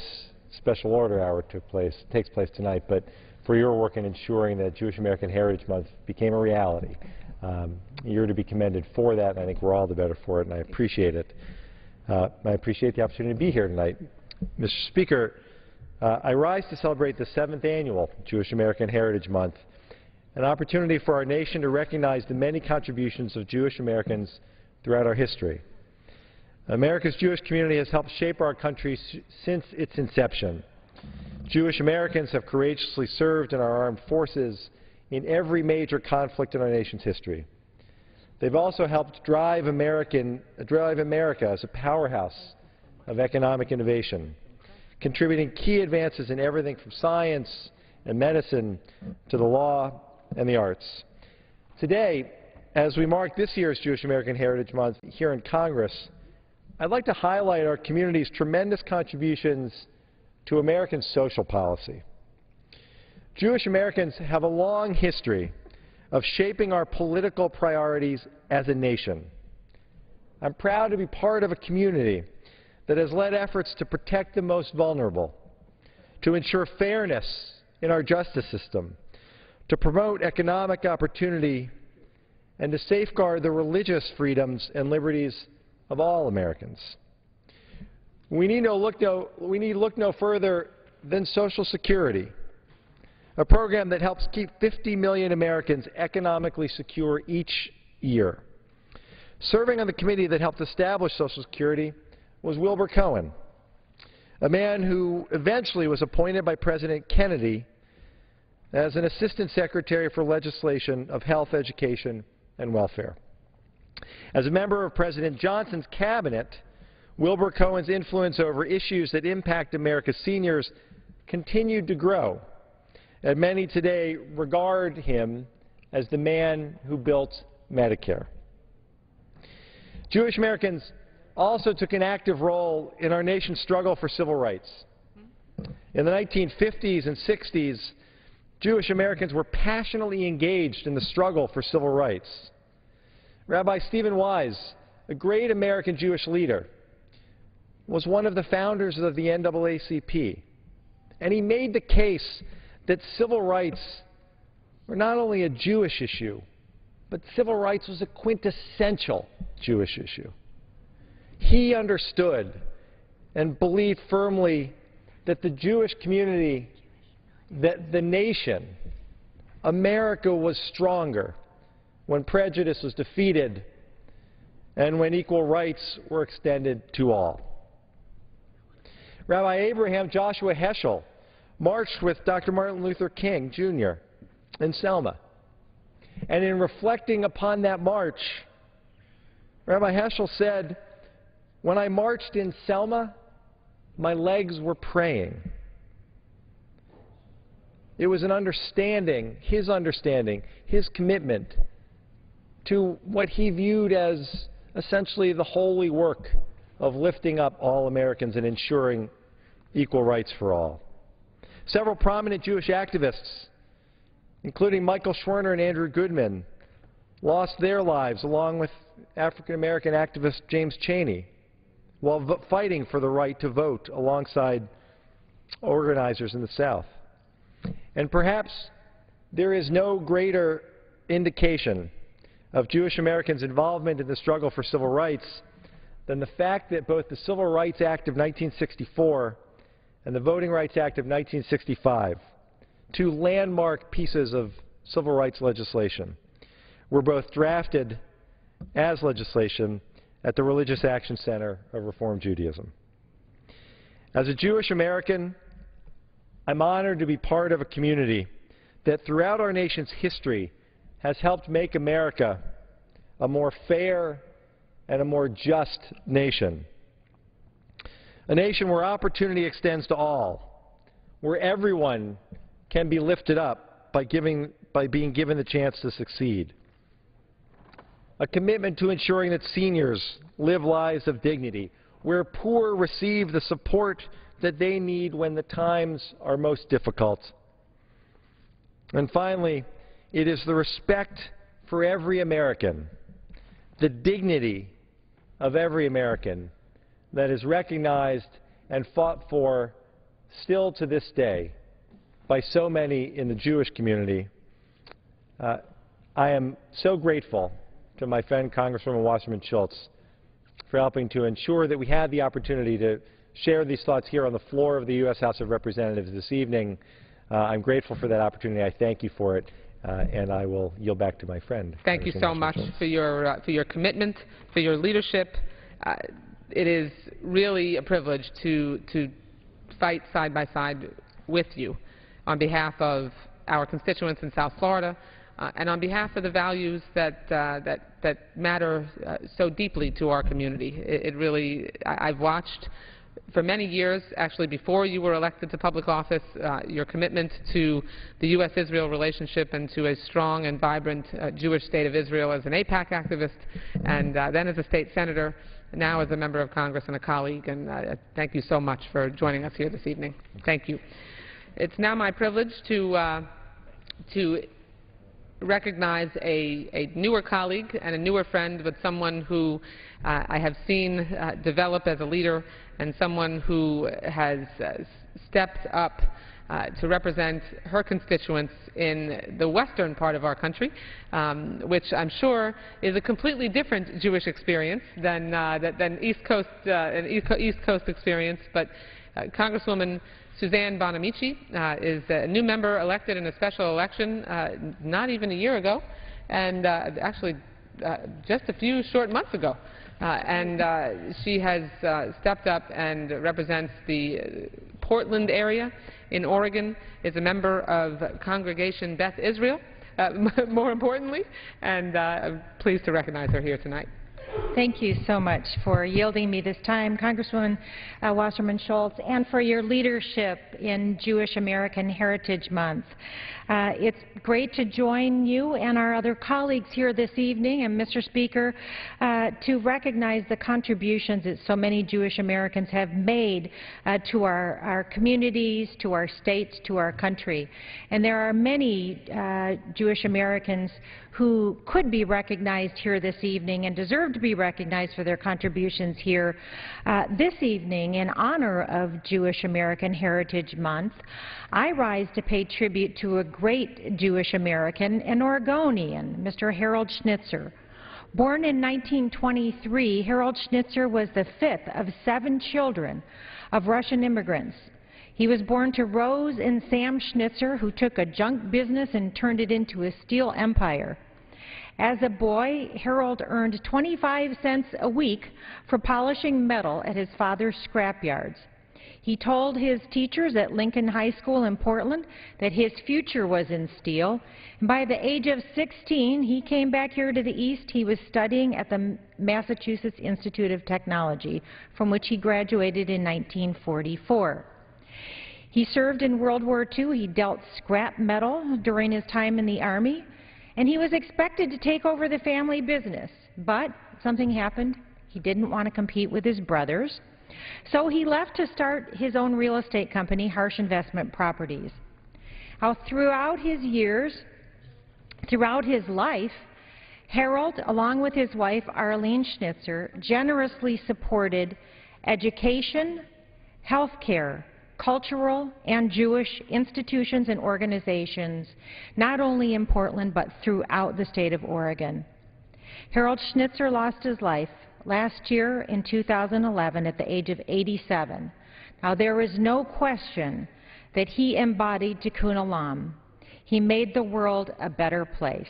J: special order hour took place, takes place tonight, but for your work in ensuring that Jewish American Heritage Month became a reality. Um, you're to be commended for that, and I think we're all the better for it, and I appreciate it. Uh, I appreciate the opportunity to be here tonight. Mr. Speaker, Uh, I rise to celebrate the seventh annual Jewish American Heritage Month, an opportunity for our nation to recognize the many contributions of Jewish Americans throughout our history. America's Jewish community has helped shape our country since its inception. Jewish Americans have courageously served in our armed forces in every major conflict in our nation's history. They've also helped drive, American, drive America as a powerhouse of economic innovation contributing key advances in everything from science and medicine to the law and the arts. Today, as we mark this year's Jewish American Heritage Month here in Congress, I'd like to highlight our community's tremendous contributions to American social policy. Jewish Americans have a long history of shaping our political priorities as a nation. I'm proud to be part of a community that has led efforts to protect the most vulnerable, to ensure fairness in our justice system, to promote economic opportunity, and to safeguard the religious freedoms and liberties of all Americans. We need, no look, no, we need look no further than Social Security, a program that helps keep 50 million Americans economically secure each year. Serving on the committee that helped establish Social Security, was Wilbur Cohen, a man who eventually was appointed by President Kennedy as an Assistant Secretary for Legislation of Health, Education, and Welfare. As a member of President Johnson's cabinet, Wilbur Cohen's influence over issues that impact America's seniors continued to grow, and many today regard him as the man who built Medicare. Jewish Americans also took an active role in our nation's struggle for civil rights. In the 1950s and 60s, Jewish Americans were passionately engaged in the struggle for civil rights. Rabbi Stephen Wise, a great American Jewish leader, was one of the founders of the NAACP. And he made the case that civil rights were not only a Jewish issue, but civil rights was a quintessential Jewish issue. He understood and believed firmly that the Jewish community, that the nation, America was stronger when prejudice was defeated and when equal rights were extended to all. Rabbi Abraham Joshua Heschel marched with Dr. Martin Luther King, Jr. in Selma. And in reflecting upon that march, Rabbi Heschel said, When I marched in Selma, my legs were praying. It was an understanding, his understanding, his commitment to what he viewed as essentially the holy work of lifting up all Americans and ensuring equal rights for all. Several prominent Jewish activists, including Michael Schwerner and Andrew Goodman, lost their lives along with African American activist James Chaney while fighting for the right to vote alongside organizers in the South. And perhaps there is no greater indication of Jewish Americans' involvement in the struggle for civil rights than the fact that both the Civil Rights Act of 1964 and the Voting Rights Act of 1965, two landmark pieces of civil rights legislation, were both drafted as legislation at the Religious Action Center of Reform Judaism. As a Jewish American, I'm honored to be part of a community that throughout our nation's history has helped make America a more fair and a more just nation. A nation where opportunity extends to all, where everyone can be lifted up by, giving, by being given the chance to succeed a commitment to ensuring that seniors live lives of dignity, where poor receive the support that they need when the times are most difficult. And finally, it is the respect for every American, the dignity of every American that is recognized and fought for still to this day by so many in the Jewish community. Uh, I am so grateful to my friend Congresswoman Wasserman Schultz for helping to ensure that we had the opportunity to share these thoughts here on the floor of the U.S. House of Representatives this evening. Uh, I'm grateful for that opportunity. I thank you for it. Uh, and I will yield back to my friend.
G: Thank you so much for your, uh, for your commitment, for your leadership. Uh, it is really a privilege to, to fight side by side with you on behalf of our constituents in South Florida, and on behalf of the values that, uh, that, that matter uh, so deeply to our community. It, it really, I, I've watched for many years, actually before you were elected to public office, uh, your commitment to the U.S.-Israel relationship and to a strong and vibrant uh, Jewish state of Israel as an AIPAC activist and uh, then as a state senator, now as a member of Congress and a colleague. And uh, thank you so much for joining us here this evening. Thank you. It's now my privilege to, uh, to recognize a, a, newer colleague and a newer friend, but someone who uh, I have seen uh, develop as a leader and someone who has uh, stepped up uh, to represent her constituents in the western part of our country, um, which I'm sure is a completely different Jewish experience than, uh, than East Coast, an East Coast experience. But Congresswoman Suzanne Bonamici uh, is a new member elected in a special election uh, not even a year ago, and uh, actually just a few short months ago. And she has stepped up and represents the Portland area in Oregon, is a member of Congregation Beth Israel, uh, more importantly, and uh, I'm pleased to recognize her here tonight.
K: Thank you so much for yielding me this time, Congresswoman uh, Wasserman Schultz, and for your leadership in Jewish American Heritage Month. Uh, it's great to join you and our other colleagues here this evening, and Mr. Speaker, uh, to recognize the contributions that so many Jewish Americans have made uh, to our, our, communities, to our states, to our country. And there are many uh, Jewish Americans who could be recognized here this evening and deserve to be recognized for their contributions here uh, this evening in honor of Jewish American Heritage Month. I rise to pay tribute to a great Jewish American, an Oregonian, Mr. Harold Schnitzer. Born in 1923, Harold Schnitzer was the fifth of seven children of Russian immigrants. He was born to Rose and Sam Schnitzer, who took a junk business and turned it into a steel empire. As a boy, Harold earned 25 cents a week for polishing metal at his father's scrap yards. He told his teachers at Lincoln High School in Portland that his future was in steel. And by the age of 16, he came back here to the East. He was studying at the Massachusetts Institute of Technology, from which he graduated in 1944. He served in World War II. He dealt scrap metal during his time in the Army and he was expected to take over the family business. But something happened. He didn't want to compete with his brothers. So he left to start his own real estate company, Harsh Investment Properties. Now, throughout his years, throughout his life, Harold, along with his wife Arlene Schnitzer, generously supported education, health care, cultural and Jewish institutions and organizations, not only in Portland but throughout the state of Oregon. Harold Schnitzer lost his life last year in 2011 at the age of 87. Now, there is no question that he embodied Tikkun Olam. He made the world a better place.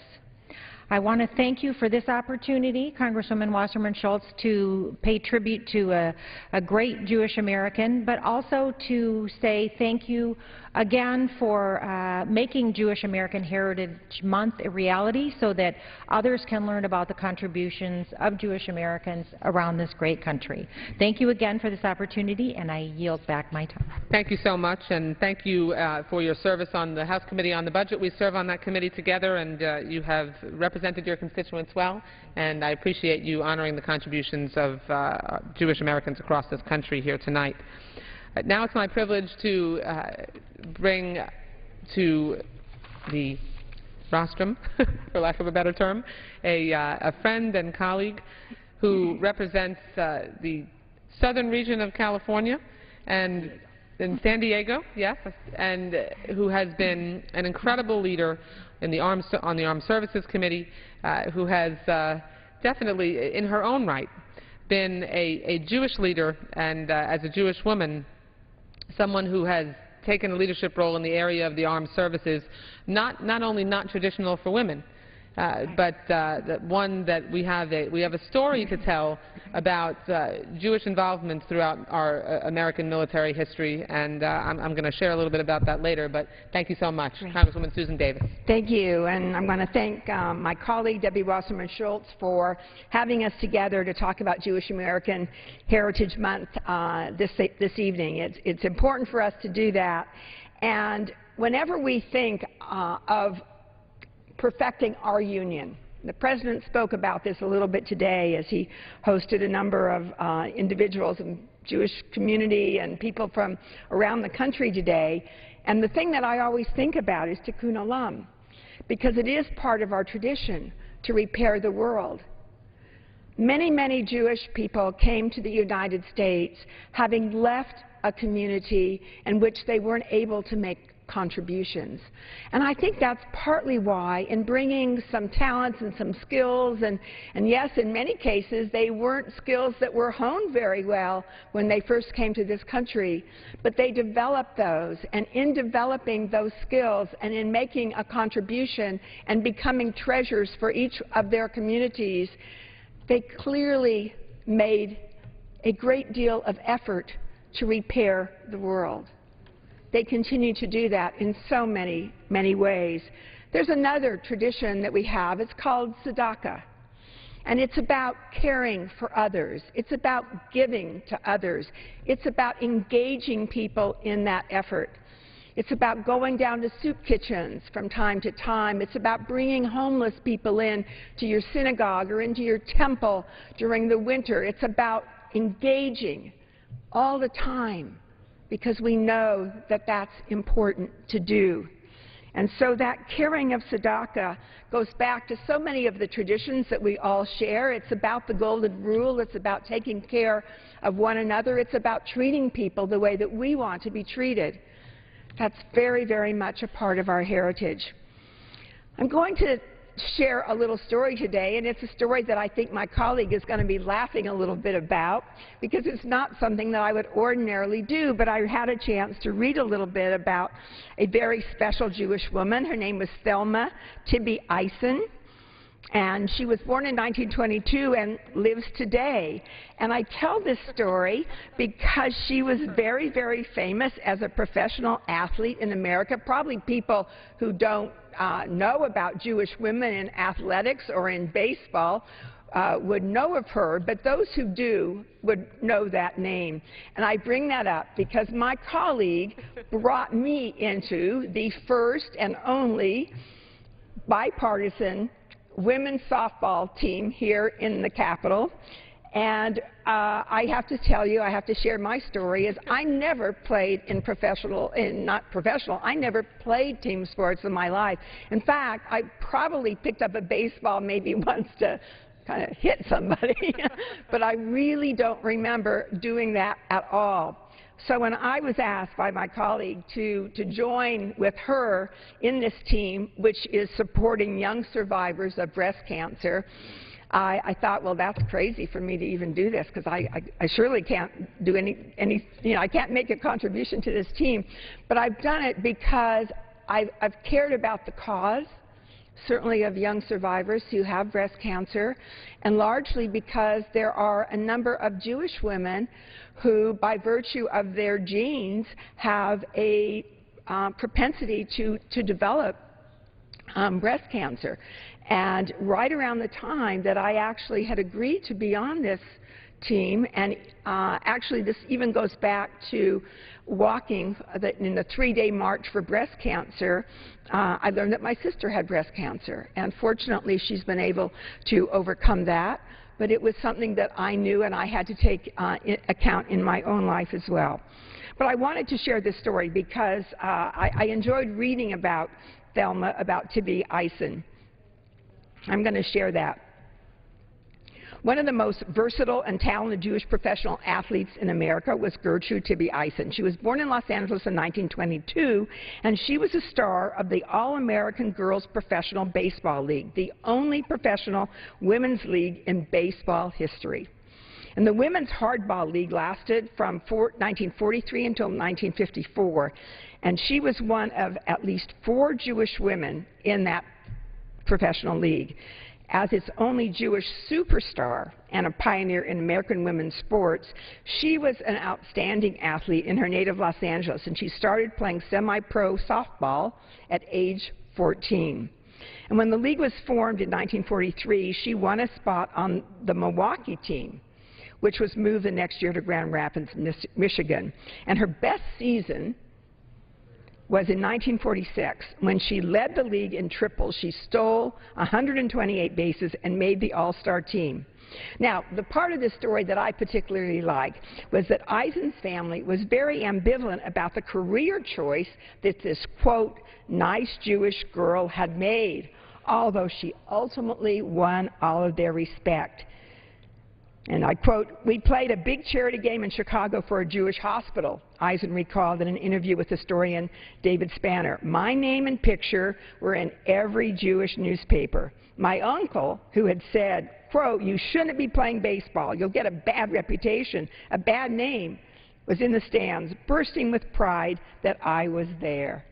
K: I want to thank you for this opportunity, Congresswoman Wasserman Schultz, to pay tribute to a, a, great Jewish American, but also to say thank you again for uh, making Jewish American Heritage Month a reality so that others can learn about the contributions of Jewish Americans around this great country. Thank you again for this opportunity, and I yield back my time.
G: Thank you so much, and thank you uh, for your service on the House Committee on the Budget. We serve on that committee together, and uh, you have represented your constituents well, and I appreciate you honoring the contributions of uh, Jewish Americans across this country here tonight. Now it's my privilege to uh, bring to the rostrum, for lack of a better term, a, uh, a friend and colleague who represents uh, the southern region of California and in San Diego, yes, and who has been an incredible leader in the on the Armed Services Committee, uh, who has uh, definitely, in her own right, been a, a Jewish leader and, uh, as a Jewish woman, someone who has taken a leadership role in the area of the armed services, not, not only not traditional for women, uh, but uh, one that we have a we have a story to tell about uh, Jewish involvement throughout our uh, American military history, and uh, I'm, I'm going to share a little bit about that later. But thank you so much. Congresswoman Susan Davis.
L: Thank you, and I'm going to thank um, my colleague Debbie Wasserman Schultz for having us together to talk about Jewish American Heritage Month uh, this this evening. It's it's important for us to do that, and whenever we think of perfecting our union. The President spoke about this a little bit today as he hosted a number of uh, individuals in Jewish community and people from around the country today. And the thing that I always think about is Tikkun Olam, because it is part of our tradition to repair the world. Many, many Jewish people came to the United States having left a community in which they weren't able to make contributions. And I think that's partly why in bringing some talents and some skills, and, and yes, in many cases, they weren't skills that were honed very well when they first came to this country, but they developed those. And in developing those skills and in making a contribution and becoming treasures for each of their communities, they clearly made a great deal of effort to repair the world. They continue to do that in so many, many ways. There's another tradition that we have. It's called tzedakah. And it's about caring for others. It's about giving to others. It's about engaging people in that effort. It's about going down to soup kitchens from time to time. It's about bringing homeless people in to your synagogue or into your temple during the winter. It's about engaging all the time because we know that that's important to do. And so that caring of tzedakah goes back to so many of the traditions that we all share. It's about the golden rule. It's about taking care of one another. It's about treating people the way that we want to be treated. That's very, very much a part of our heritage. I'm going to share a little story today, and it's a story that I think my colleague is going to be laughing a little bit about because it's not something that I would ordinarily do, but I had a chance to read a little bit about a very special Jewish woman. Her name was Thelma Tibby Eisen. And she was born in 1922 and lives today. And I tell this story because she was very, very famous as a professional athlete in America. Probably people who don't uh, know about Jewish women in athletics or in baseball uh, would know of her, but those who do would know that name. And I bring that up because my colleague brought me into the first and only bipartisan women's softball team here in the Capitol. And uh, I have to tell you, I have to share my story, is I never played in professional, in not professional, I never played team sports in my life. In fact, I probably picked up a baseball maybe once to kind of hit somebody, but I really don't remember doing that at all. So when I was asked by my colleague to, to join with her in this team, which is supporting young survivors of breast cancer, I, I thought, well, that's crazy for me to even do this because I, I, I surely can't do any, any, you know, I can't make a contribution to this team. But I've done it because I've, I've cared about the cause certainly of young survivors who have breast cancer, and largely because there are a number of Jewish women who, by virtue of their genes, have a uh, propensity to, to develop um, breast cancer. And right around the time that I actually had agreed to be on this team, and uh, actually this even goes back to walking in the three-day march for breast cancer, uh, I learned that my sister had breast cancer. And fortunately, she's been able to overcome that. But it was something that I knew and I had to take uh, account in my own life as well. But I wanted to share this story because uh, I, I, enjoyed reading about Thelma, about Tibby Eisen. I'm going to share that. One of the most versatile and talented Jewish professional athletes in America was Gertrude Tibby Eisen. She was born in Los Angeles in 1922, and she was a star of the All-American Girls Professional Baseball League, the only professional women's league in baseball history. And the Women's Hardball League lasted from 1943 until 1954, and she was one of at least four Jewish women in that professional league as its only Jewish superstar and a pioneer in American women's sports, she was an outstanding athlete in her native Los Angeles, and she started playing semi-pro softball at age 14. And when the league was formed in 1943, she won a spot on the Milwaukee team, which was moved the next year to Grand Rapids, Michigan. And her best season was in 1946 when she led the league in triples. She stole 128 bases and made the All-Star team. Now, the part of the story that I particularly like was that Eisen's family was very ambivalent about the career choice that this, quote, nice Jewish girl had made, although she ultimately won all of their respect. And I quote, we played a big charity game in Chicago for a Jewish hospital, Eisen recalled in an interview with historian David Spanner. My name and picture were in every Jewish newspaper. My uncle, who had said, quote, you shouldn't be playing baseball, you'll get a bad reputation, a bad name, was in the stands, bursting with pride that I was there.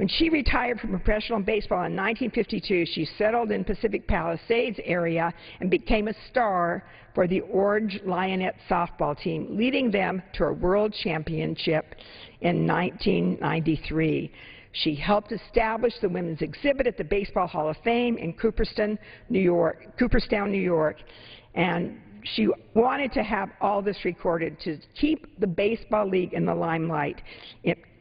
L: When she retired from professional baseball in 1952, she settled in Pacific Palisades area and became a star for the Orange Lionette softball team, leading them to a world championship in 1993. She helped establish the women's exhibit at the Baseball Hall of Fame in Cooperstown, New York, Cooperstown, New York. And she wanted to have all this recorded to keep the baseball league in the limelight.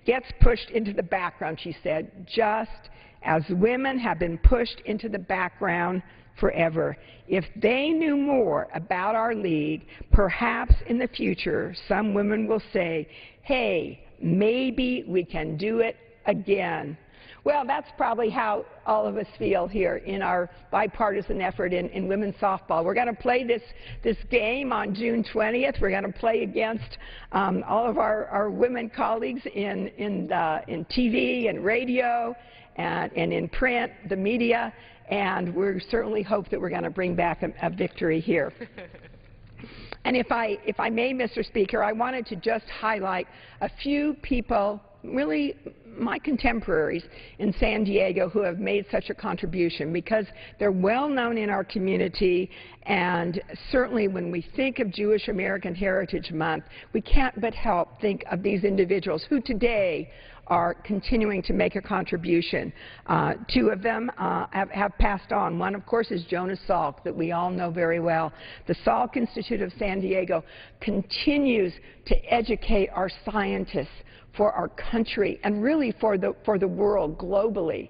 L: Gets pushed into the background, she said, just as women have been pushed into the background forever. If they knew more about our league, perhaps in the future some women will say, hey, maybe we can do it again. Well, that's probably how all of us feel here in our bipartisan effort in, in women's softball. We're going to play this, this game on June 20th. We're going to play against um, all of our, our women colleagues in, in, uh, in TV and radio and, and in print, the media, and we certainly hope that we're going to bring back a, a victory here. and if I, if I may, Mr. Speaker, I wanted to just highlight a few people really my contemporaries in San Diego who have made such a contribution because they're well known in our community and certainly when we think of Jewish American Heritage Month, we can't but help think of these individuals who today are continuing to make a contribution. Uh, two of them uh, have, have, passed on. One, of course, is Jonas Salk, that we all know very well. The Salk Institute of San Diego continues to educate our scientists for our country and really for the, for the world globally.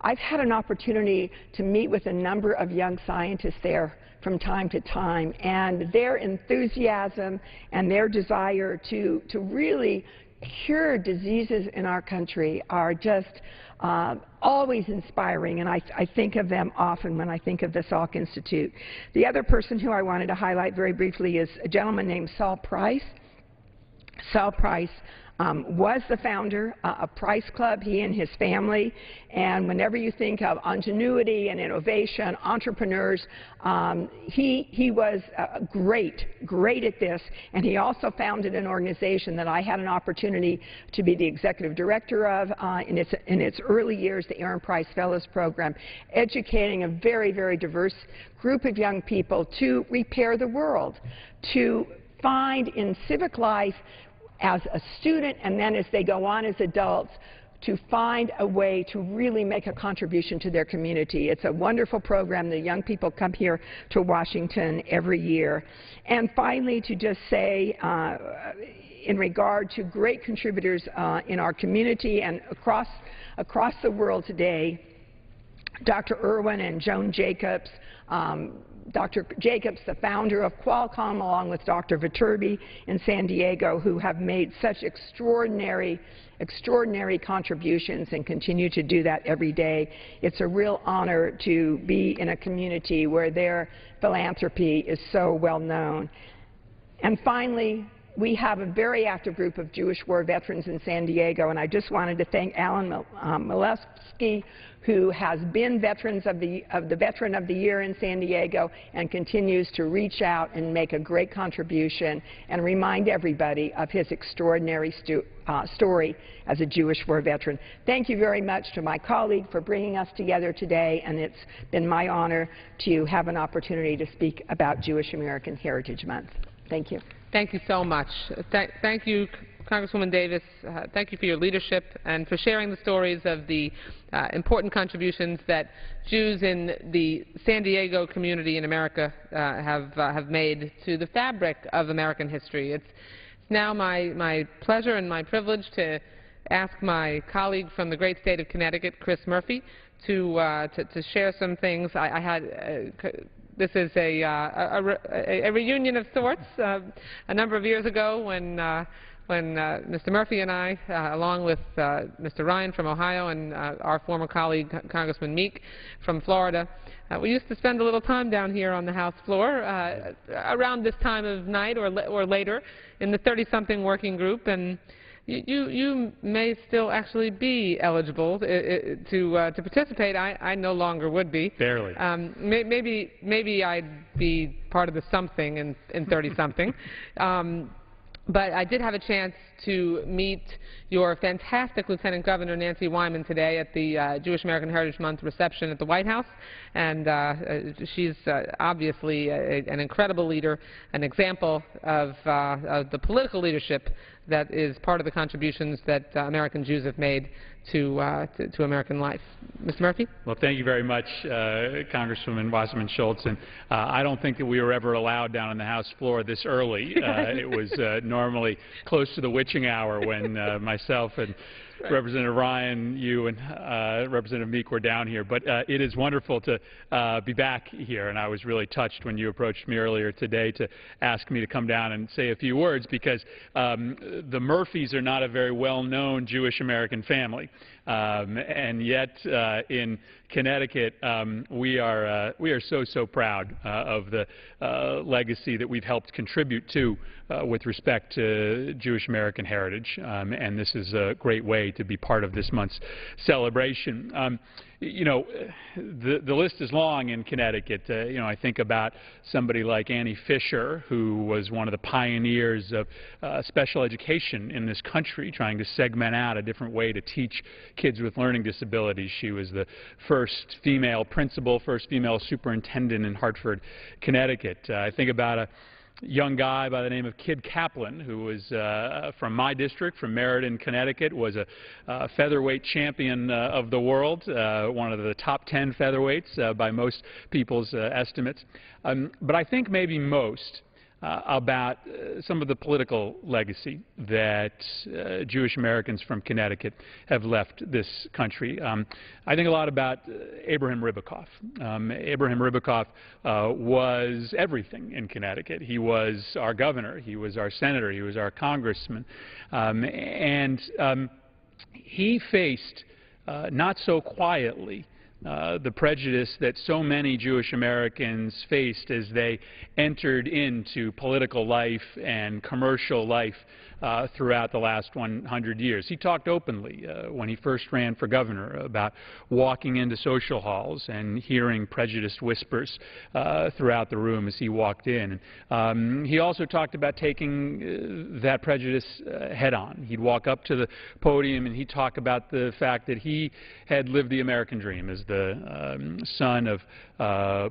L: I've had an opportunity to meet with a number of young scientists there from time to time, and their enthusiasm and their desire to, to really cure diseases in our country are just uh, always inspiring, and I, I, think of them often when I think of the Salk Institute. The other person who I wanted to highlight very briefly is a gentleman named Sol Price. Sol Price um, was the founder uh, of Price Club, he and his family. And whenever you think of ingenuity and innovation, entrepreneurs, um, he, he was uh, great, great at this. And he also founded an organization that I had an opportunity to be the executive director of uh, in, its, in its early years, the Aaron Price Fellows Program, educating a very, very diverse group of young people to repair the world, to find in civic life as a student and then as they go on as adults to find a way to really make a contribution to their community. It's a wonderful program. The young people come here to Washington every year. And finally, to just say, uh, in regard to great contributors uh, in our community and across, across the world today, Dr. Irwin and Joan Jacobs, um, Dr. Jacobs, the founder of Qualcomm, along with Dr. Viterbi in San Diego, who have made such extraordinary, extraordinary contributions and continue to do that every day. It's a real honor to be in a community where their philanthropy is so well known. And finally, we have a very active group of Jewish war veterans in San Diego, and I just wanted to thank Alan um, who has been veterans of the, of the Veteran of the Year in San Diego and continues to reach out and make a great contribution and remind everybody of his extraordinary uh, story as a Jewish war veteran. Thank you very much to my colleague for bringing us together today, and it's been my honor to have an opportunity to speak about Jewish American Heritage Month. Thank you.
G: Thank you so much. Th thank you, Congresswoman Davis. Uh, thank you for your leadership and for sharing the stories of the uh, important contributions that Jews in the San Diego community in America uh, have, uh, have made to the fabric of American history. It's, it's now my, my pleasure and my privilege to ask my colleague from the great state of Connecticut, Chris Murphy, to, uh, to, to, share some things. I, I had uh, this is a, uh, a, a, reunion of sorts. Uh, a number of years ago when, uh, when uh, Mr. Murphy and I, uh, along with uh, Mr. Ryan from Ohio and our former colleague Congressman Meek from Florida, we used to spend a little time down here on the House floor around this time of night or, or later in the 30-something working group. and you, you may still actually be eligible to, uh, to participate. I, I no longer would be.
M: Barely.
G: Um, may, maybe, maybe I'd be part of the something in, in 30-something. um, but I did have a chance to meet your fantastic Lieutenant Governor Nancy Wyman today at the uh, Jewish American Heritage Month reception at the White House, and uh, uh, she's uh, obviously a, an incredible leader, an example of, uh, of the political leadership that is part of the contributions that uh, American Jews have made to, uh, to, to American life. Mr. Murphy?
N: Well, thank you very much, uh, Congresswoman Wasserman Schultz. And uh, I don't think that we were ever allowed down on the House floor this early. Uh, it was uh, normally close to the witching hour when myself and
G: Right.
N: Representative Ryan, you, and uh, Representative Meek were down here. But uh, it is wonderful to uh, be back here, and I was really touched when you approached me earlier today to ask me to come down and say a few words because um, the Murphys are not a very well-known Jewish American family. Um, and yet, uh, in Connecticut, um, we are uh, we are so so proud uh, of the uh, legacy that we've helped contribute to uh, with respect to Jewish American heritage, um, and this is a great way to be part of this month's celebration. You know, the, the list is long in Connecticut. Uh, you know, I think about somebody like Annie Fisher, who was one of the pioneers of uh, special education in this country, trying to segment out a different way to teach kids with learning disabilities. She was the first female principal, first female superintendent in Hartford, Connecticut. Uh, I think about a young guy by the name of Kid Kaplan, who was uh, from my district, from Meriden, Connecticut, was a uh, featherweight champion uh, of the world, uh, one of the top 10 featherweights uh, by most people's uh, estimates. Um, but I think maybe most uh, about uh, some of the political legacy that uh, Jewish Americans from Connecticut have left this country. Um, I think a lot about uh, Abraham Ribicoff. Um, Abraham Ribicoff uh, was everything in Connecticut. He was our governor, he was our senator, he was our congressman, um, and um, he faced, uh, not so quietly, uh, Uh, the prejudice that so many Jewish Americans faced as they entered into political life and commercial life uh, throughout the last 100 years. He talked openly uh, when he first ran for governor about walking into social halls and hearing prejudiced whispers uh, throughout the room as he walked in. Um, he also talked about taking uh, that prejudice uh, head on. He'd walk up to the podium and he'd talk about the fact that he had lived the American dream as the um, son of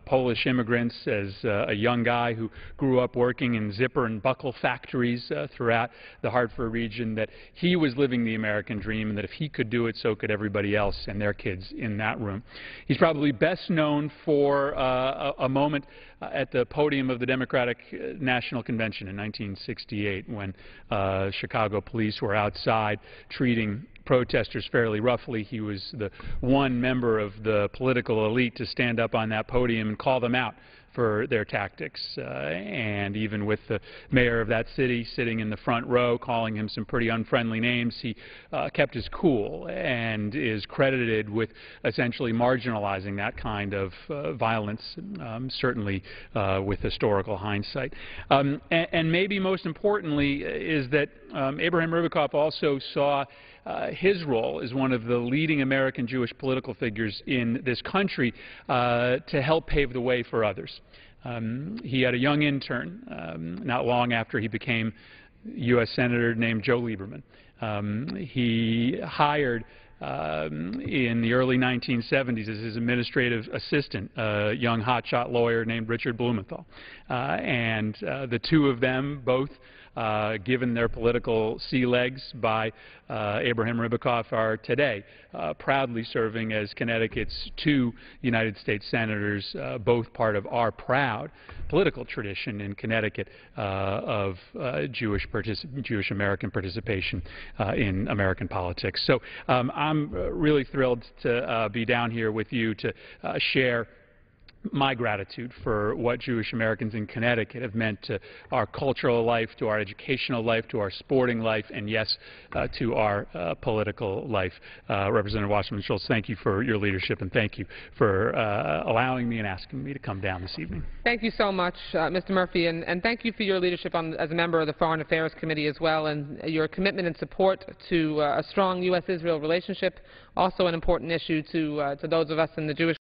N: Polish immigrants, as uh, a young guy who grew up working in zipper and buckle factories uh, throughout the Hartford region, that he was living the American dream and that if he could do it, so could everybody else and their kids in that room. He's probably best known for uh, a, a moment uh, at the podium of the Democratic uh, National Convention in 1968 when uh, Chicago police were outside treating protesters fairly roughly. He was the one member of the political elite to stand up on that podium and call them out for their tactics. Uh, and even with the mayor of that city sitting in the front row calling him some pretty unfriendly names, he uh, kept his cool and is credited with essentially marginalizing that kind of uh, violence, um, certainly uh, with historical hindsight. Um, and, and, maybe most importantly is that um, Abraham Ribicoff also saw uh, his role as one of the leading American Jewish political figures in this country uh, to help pave the way for others. Um, he had a young intern um, not long after he became U.S. Senator named Joe Lieberman. Um, he hired um, in the early 1970s as his administrative assistant, a young hotshot lawyer named Richard Blumenthal. Uh, and uh, the two of them both uh, given their political sea legs by uh, Abraham Ribicoff, are today uh, proudly serving as Connecticut's two United States senators, uh, both part of our proud political tradition in Connecticut uh, of uh, Jewish, Jewish American participation in American politics. So um, I'm really thrilled to be down here with you to share my gratitude for what Jewish Americans in Connecticut have meant to our cultural life, to our educational life, to our sporting life, and yes, uh, to our uh, political life. Uh, Representative Wasserman Schultz, thank you for your leadership and thank you for uh, allowing me and asking me to come down this evening.
G: Thank you so much, uh, Mr. Murphy, and, and, thank you for your leadership on, as a member of the Foreign Affairs Committee as well, and your commitment and support to uh, a strong U.S.-Israel relationship, also an important issue to, to those of us in the Jewish